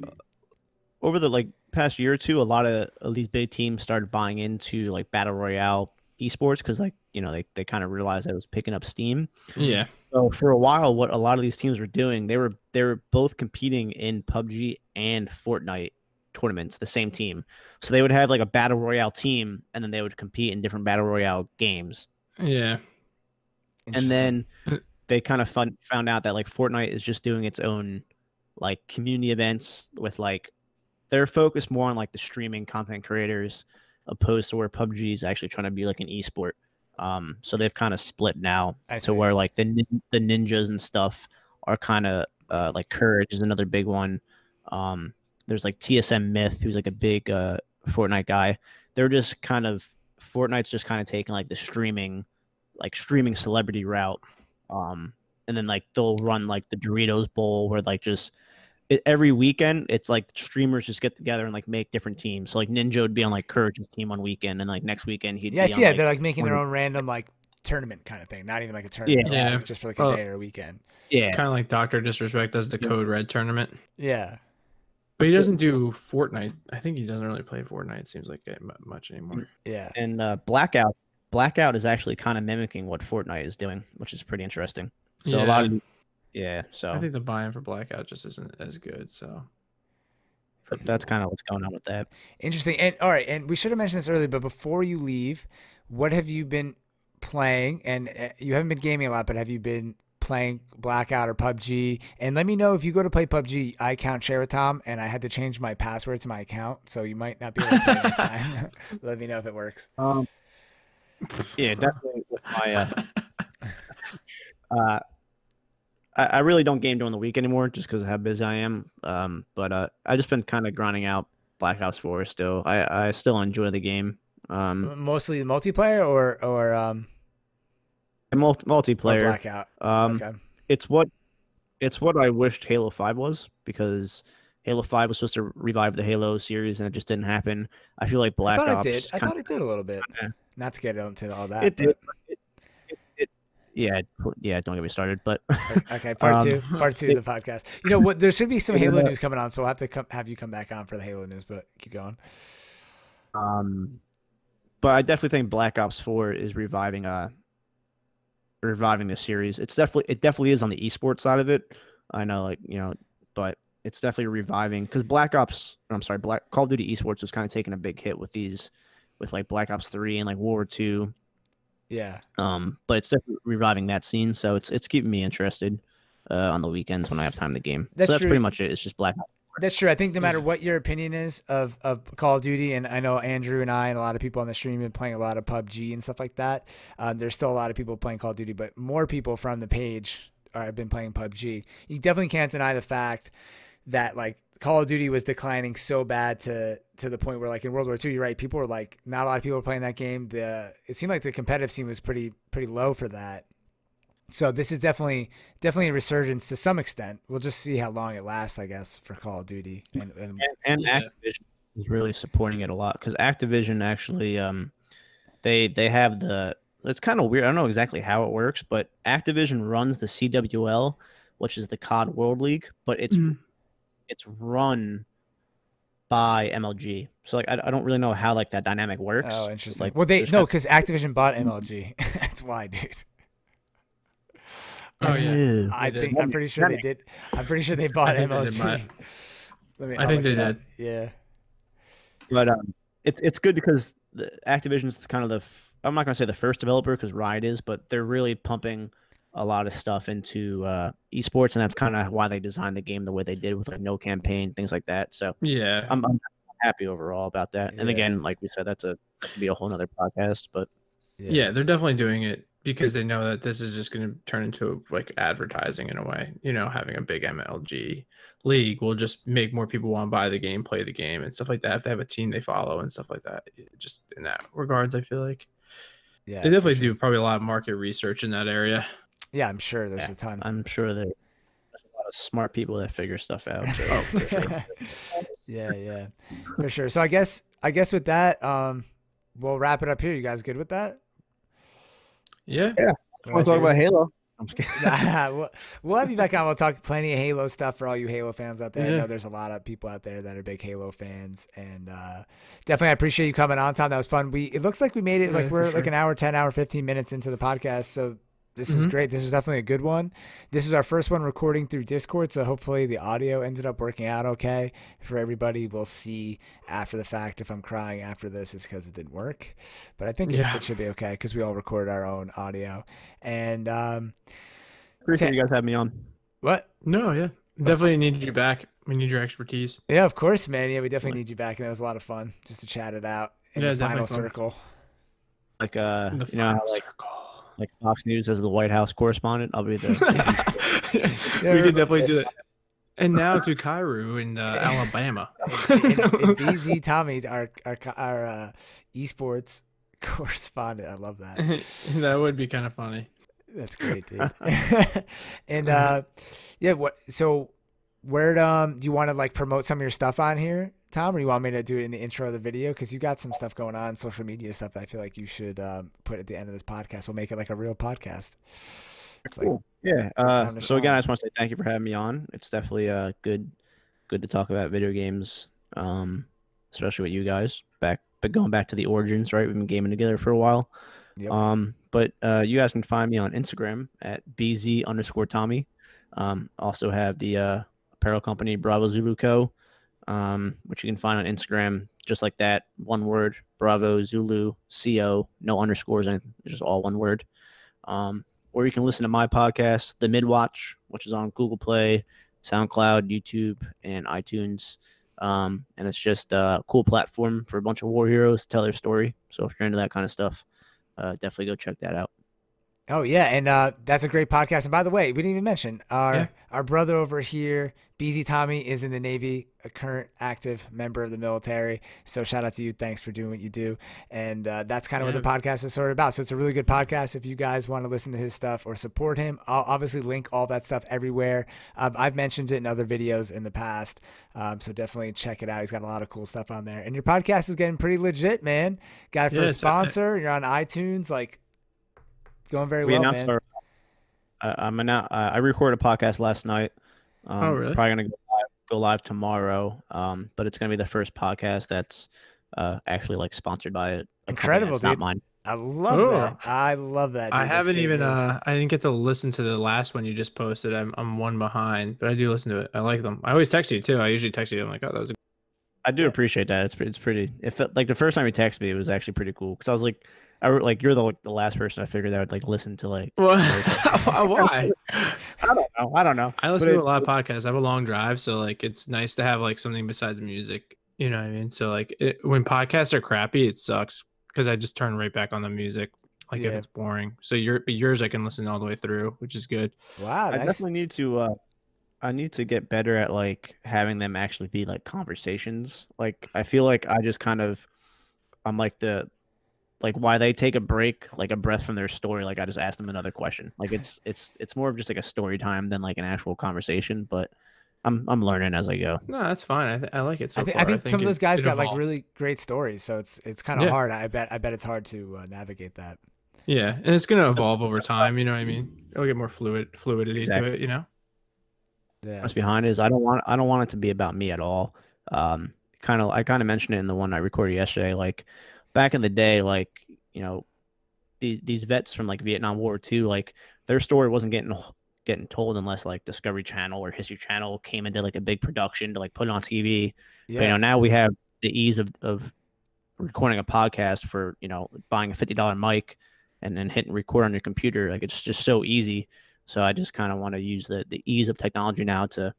over the like past year or two, a lot of, of these big teams started buying into like battle royale esports because like you know they, they kind of realized that it was picking up steam. yeah. So for a while, what a lot of these teams were doing, they were they were both competing in PUBG and Fortnite tournaments, the same team. So they would have like a battle royale team, and then they would compete in different battle royale games. Yeah. and then they kind of fun, found out that like Fortnite is just doing its own like community events with like they're focused more on like the streaming content creators opposed to where PUBG is actually trying to be like an esport. Um, so they've kind of split now I to see. where like the nin- the ninjas and stuff are kind of uh, like Courage is another big one. Um, there's like TSM Myth, who's like a big uh, Fortnite guy. They're just kind of Fortnite's just kind of taking like the streaming, like streaming celebrity route. Um, and then like they'll run like the Doritos Bowl where like just it, every weekend it's like streamers just get together and like make different teams. So like Ninja would be on like Courage's team one weekend, and like next weekend he'd Yes, be on, yeah, like, they're like making their own random like tournament kind of thing. Not even like a tournament, Yeah. Yeah. just for like a Well- day or a weekend. yeah Kind of like Doctor Disrespect does the Code Red tournament, Yeah. but he doesn't do Fortnite. I think he doesn't really play Fortnite. Seems like it much anymore. Yeah. and uh, Blackout Blackout is actually kind of mimicking what Fortnite is doing, which is pretty interesting. So a lot of yeah, so I think the buy-in for Blackout just isn't as good. So that's kind of what's going on with that. Interesting. And all right, and we should have mentioned this earlier, but before you leave, what have you been playing? And uh, you haven't been gaming a lot, but have you been playing Blackout or PUBG? And let me know if you go to play PUBG. I count share with Tom, and I had to change my password to my account, so you might not be able to play next time. (laughs) let me know if it works. Um, yeah, definitely with my uh, (laughs) uh I, I really don't game during the week anymore just because of how busy I am. Um, but uh, I just been kind of grinding out Black Ops Four. Still, I I still enjoy the game. Um, Mostly the multiplayer or or um and mul- or multiplayer. Blackout. Um, okay. it's what it's what I wished Halo Five was because Halo Five was supposed to revive the Halo series and it just didn't happen. I feel like Black I thought Ops. it did. I thought it did a little bit. Yeah. Not to get into all that. it did. but- but It, it, it, yeah, yeah. Don't get me started. But Okay, (laughs) part Um, two, part two of the podcast. You know what? There should be some (laughs) Halo news coming on, so we'll have to come, have you come back on for the Halo news. But keep going. um, but I definitely think Black Ops Four is reviving uh reviving the series. It's definitely it definitely is on the esports side of it. I know, like you know, but it's definitely reviving because Black Ops. I'm sorry, Black Call of Duty esports was kind of taking a big hit with these, with like Black Ops Three and like World War Two. Yeah, Um, but it's definitely reviving that scene, so it's it's keeping me interested uh, on the weekends when I have time to game. That's so that's true. pretty much it. It's just Black that's true. I think no matter what your opinion is of of Call of Duty, and I know Andrew and I and a lot of people on the stream have been playing a lot of PUBG and stuff like that. Um, there's still a lot of people playing Call of Duty, but more people from the page are, have been playing PUBG. You definitely can't deny the fact that like Call of Duty was declining so bad to to the point where like in World War II, you're right, people were like not a lot of people were playing that game. The it seemed like the competitive scene was pretty pretty low for that. So this is definitely definitely a resurgence to some extent. We'll just see how long it lasts, I guess, for Call of Duty. And, and and, and Yeah. Activision is really supporting it a lot because Activision actually um they they have the it's kind of weird. I don't know exactly how it works, but Activision runs the CWL, which is the COD World League, but it's Mhm. It's run by MLG. So like I, I don't really know how like that dynamic works. oh, It's interesting. Like well, they there's no, kind because Activision bought MLG. (laughs) That's why, dude. Oh yeah. I did. think I'm pretty sure they did. I'm pretty sure they bought think they did MLG. buy it. (laughs) Me, I I'll think they did. Yeah. but um, it's it's good because the Activision's kind of the f- I'm not gonna say the first developer because Riot is, but they're really pumping a lot of stuff into uh, esports, and that's kind of why they designed the game the way they did with like no campaign, things like that. So Yeah. I'm, I'm happy overall about that. And again, like we said, that's a be a whole nother podcast, but yeah they're definitely doing it because they know that this is just going to turn into like advertising in a way you know having a big mlg league will just make more people want to buy the game play the game and stuff like that if they have a team they follow and stuff like that just in that regards i feel like Yeah. they definitely sure. do probably a lot of market research in that area Yeah, I'm sure there's Yeah, a ton. I'm sure there's a lot of smart people that figure stuff out. So (laughs) Oh, for sure. (laughs) yeah, yeah, for sure. So I guess I guess with that, um, we'll wrap it up here. You guys good with that? yeah Yeah. We want to talk about Halo? I'm just kidding. Nah, (laughs) we'll, we'll have you back on. We'll talk plenty of Halo stuff for all you Halo fans out there. I Yeah. know there's a lot of people out there that are big Halo fans, and uh, definitely I appreciate you coming on, Tom. That was fun. We it looks like we made it Yeah, like we're like an hour, ten hour, fifteen minutes into the podcast. So this is Mhm. great. This was definitely a good one. This is our first one recording through Discord, so hopefully the audio ended up working out okay for everybody. We'll see after the fact. If I'm crying after this, it's because it didn't work, but I think it- Yeah. it, should be okay because we all record our own audio. And um, Appreciate you guys having me on. what? no yeah definitely need you back we need your expertise Yeah, of course, man. Yeah, we definitely need you back, and it was a lot of fun just to chat it out in Yeah, the final definitely fun. circle. Like uh, the you know, how, final like circle like Fox News as the White House correspondent. I'll be the. (laughs) we could definitely do that. And now to Cairo in uh, (laughs) Alabama. and, and BZ (laughs) Tommy, our our, our uh, esports correspondent. I love that. that would be kind of funny. That's great, dude. and uh, yeah, what? So, where um, do you want to like promote some of your stuff on here, Tom, or you want me to do it in the intro of the video? Because you got some stuff going on, social media stuff that I feel like you should um, put at the end of this podcast. We'll make it like a real podcast. It's cool. Like, yeah. Uh, so again, I just want to say thank you for having me on. It's definitely uh, good, good to talk about video games, um, especially with you guys. Back, but going back to the origins, right? We've been gaming together for a while. Yep. Um, but uh, you guys can find me on Instagram at bz underscore Tommy. Um, also have the uh, apparel company Bravo Zulu Co. Um, which you can find on Instagram, just like that, one word, Bravo Zulu Co. No underscores, and just all one word. Um, or you can listen to my podcast, The Midwatch, which is on Google Play, SoundCloud, YouTube, and iTunes. Um, and it's just a cool platform for a bunch of war heroes to tell their story. So if you're into that kind of stuff, uh, definitely go check that out. Oh yeah, and uh, that's a great podcast. And by the way, we didn't even mention our yeah. our brother over here, BZ Tommy, is in the Navy, a current active member of the military. So shout out to you. Thanks for doing what you do. And uh, that's kind of yeah. what the podcast is sort of about. So it's a really good podcast. If you guys want to listen to his stuff or support him, I'll obviously link all that stuff everywhere. Um, I've mentioned it in other videos in the past. Um, so definitely check it out. He's got a lot of cool stuff on there. And your podcast is getting pretty legit, man. Got it for yeah, a sponsor. You're on iTunes. Like going very we well. Announced man. Our, uh, I'm annou- uh, I recorded a podcast last night. Um, oh, really? Probably gonna go live, go live tomorrow. Um, but it's gonna be the first podcast that's uh, actually like sponsored by it. Incredible, dude. Not mine. I love Ooh. that. I love that. Dude. I haven't even uh I didn't get to listen to the last one you just posted. I'm I'm one behind, but I do listen to it. I like them. I always text you too. I usually text you. I'm like, oh, that was. A- I do appreciate that. It's it's pretty. It felt like the first time you texted me, it was actually pretty cool because I was like, I like you're the the last person I figured that would like listen to like. Well, (laughs) why? (laughs) I don't know. I don't know. I listen but to it, a lot of podcasts. I have a long drive, so like it's nice to have like something besides music. You know what I mean? So like it, when podcasts are crappy, it sucks because I just turn right back on the music. Like yeah. if it's boring. So your yours I can listen all the way through, which is good. Wow, I definitely need to. uh I need to get better at like having them actually be like conversations. Like I feel like I just kind of I'm like the like why they take a break, like a breath from their story. Like I just ask them another question. Like it's (laughs) it's it's more of just like a story time than like an actual conversation. But I'm I'm learning as I go. No, that's fine. I, th- I like it. So I, think, I, think I think some of those guys got like really great stories, so it's it's kind of yeah. hard. I bet I bet it's hard to uh, navigate that. Yeah, and it's gonna evolve over time. You know what I mean? It'll get more fluid fluidity exactly. to it. You know. Yeah. What's behind is I don't want I don't want it to be about me at all. Um, kind of I kind of mentioned it in the one I recorded yesterday. Like back in the day, like you know, these these vets from like Vietnam War too, like their story wasn't getting getting told unless like Discovery Channel or History Channel came into like a big production to like put it on TV. Yeah. But, you know, now we have the ease of of recording a podcast for you know buying a fifty dollar mic and then hitting record on your computer. Like it's just so easy. So I just kind of want to use the the ease of technology now to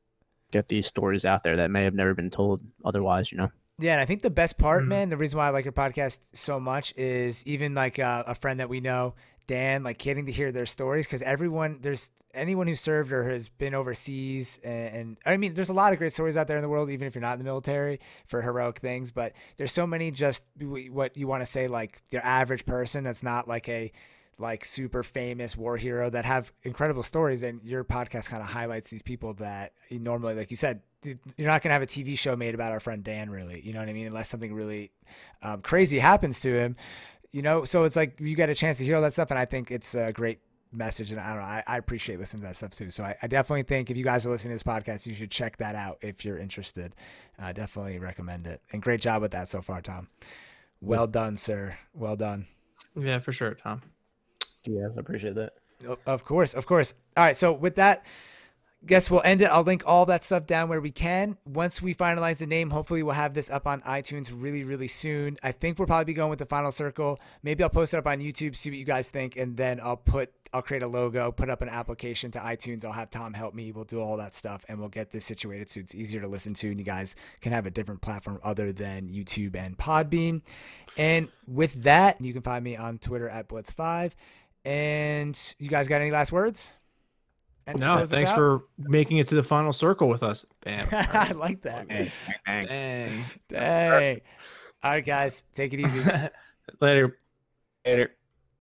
get these stories out there that may have never been told otherwise. You know. Yeah, and I think the best part, mm-hmm. man, the reason why I like your podcast so much is even like uh, a friend that we know, Dan, like getting to hear their stories because everyone, there's anyone who served or has been overseas, and, and, I mean, there's a lot of great stories out there in the world, even if you're not in the military for heroic things. But there's so many just what you want to say, like your average person that's not like a like super famous war hero that have incredible stories and your podcast kind of highlights these people that normally like you said you're not going to have a TV show made about our friend Dan really you know what I mean? Unless something really um, crazy happens to him you know? So it's like you get a chance to hear all that stuff and I think it's a great message and I don't know I, I appreciate listening to that stuff too. So I, I, definitely think if you guys are listening to this podcast you should check that out if you're interested. I definitely recommend it and great job with that so far Tom. Well done sir. Well done. Yeah for sure Tom. Yes, I appreciate that. Of course, of course. All right, so with that, guess we'll end it. I'll link all that stuff down where we can. Once we finalize the name, hopefully we'll have this up on iTunes really, really soon. I think we'll probably be going with the final circle. Maybe I'll post it up on YouTube, see what you guys think, and then I'll put I'll create a logo, put up an application to iTunes. I'll have Tom help me. We'll do all that stuff and we'll get this situated so it's easier to listen to and you guys can have a different platform other than YouTube and Podbean. And with that, you can find me on Twitter at Blitz5 And you guys got any last words? And No, thanks for making it to the final circle with us. Bam. (laughs) I like that. Bang, bang, bang. Dang. Dang. All right, guys, take it easy. (laughs) Later. Later.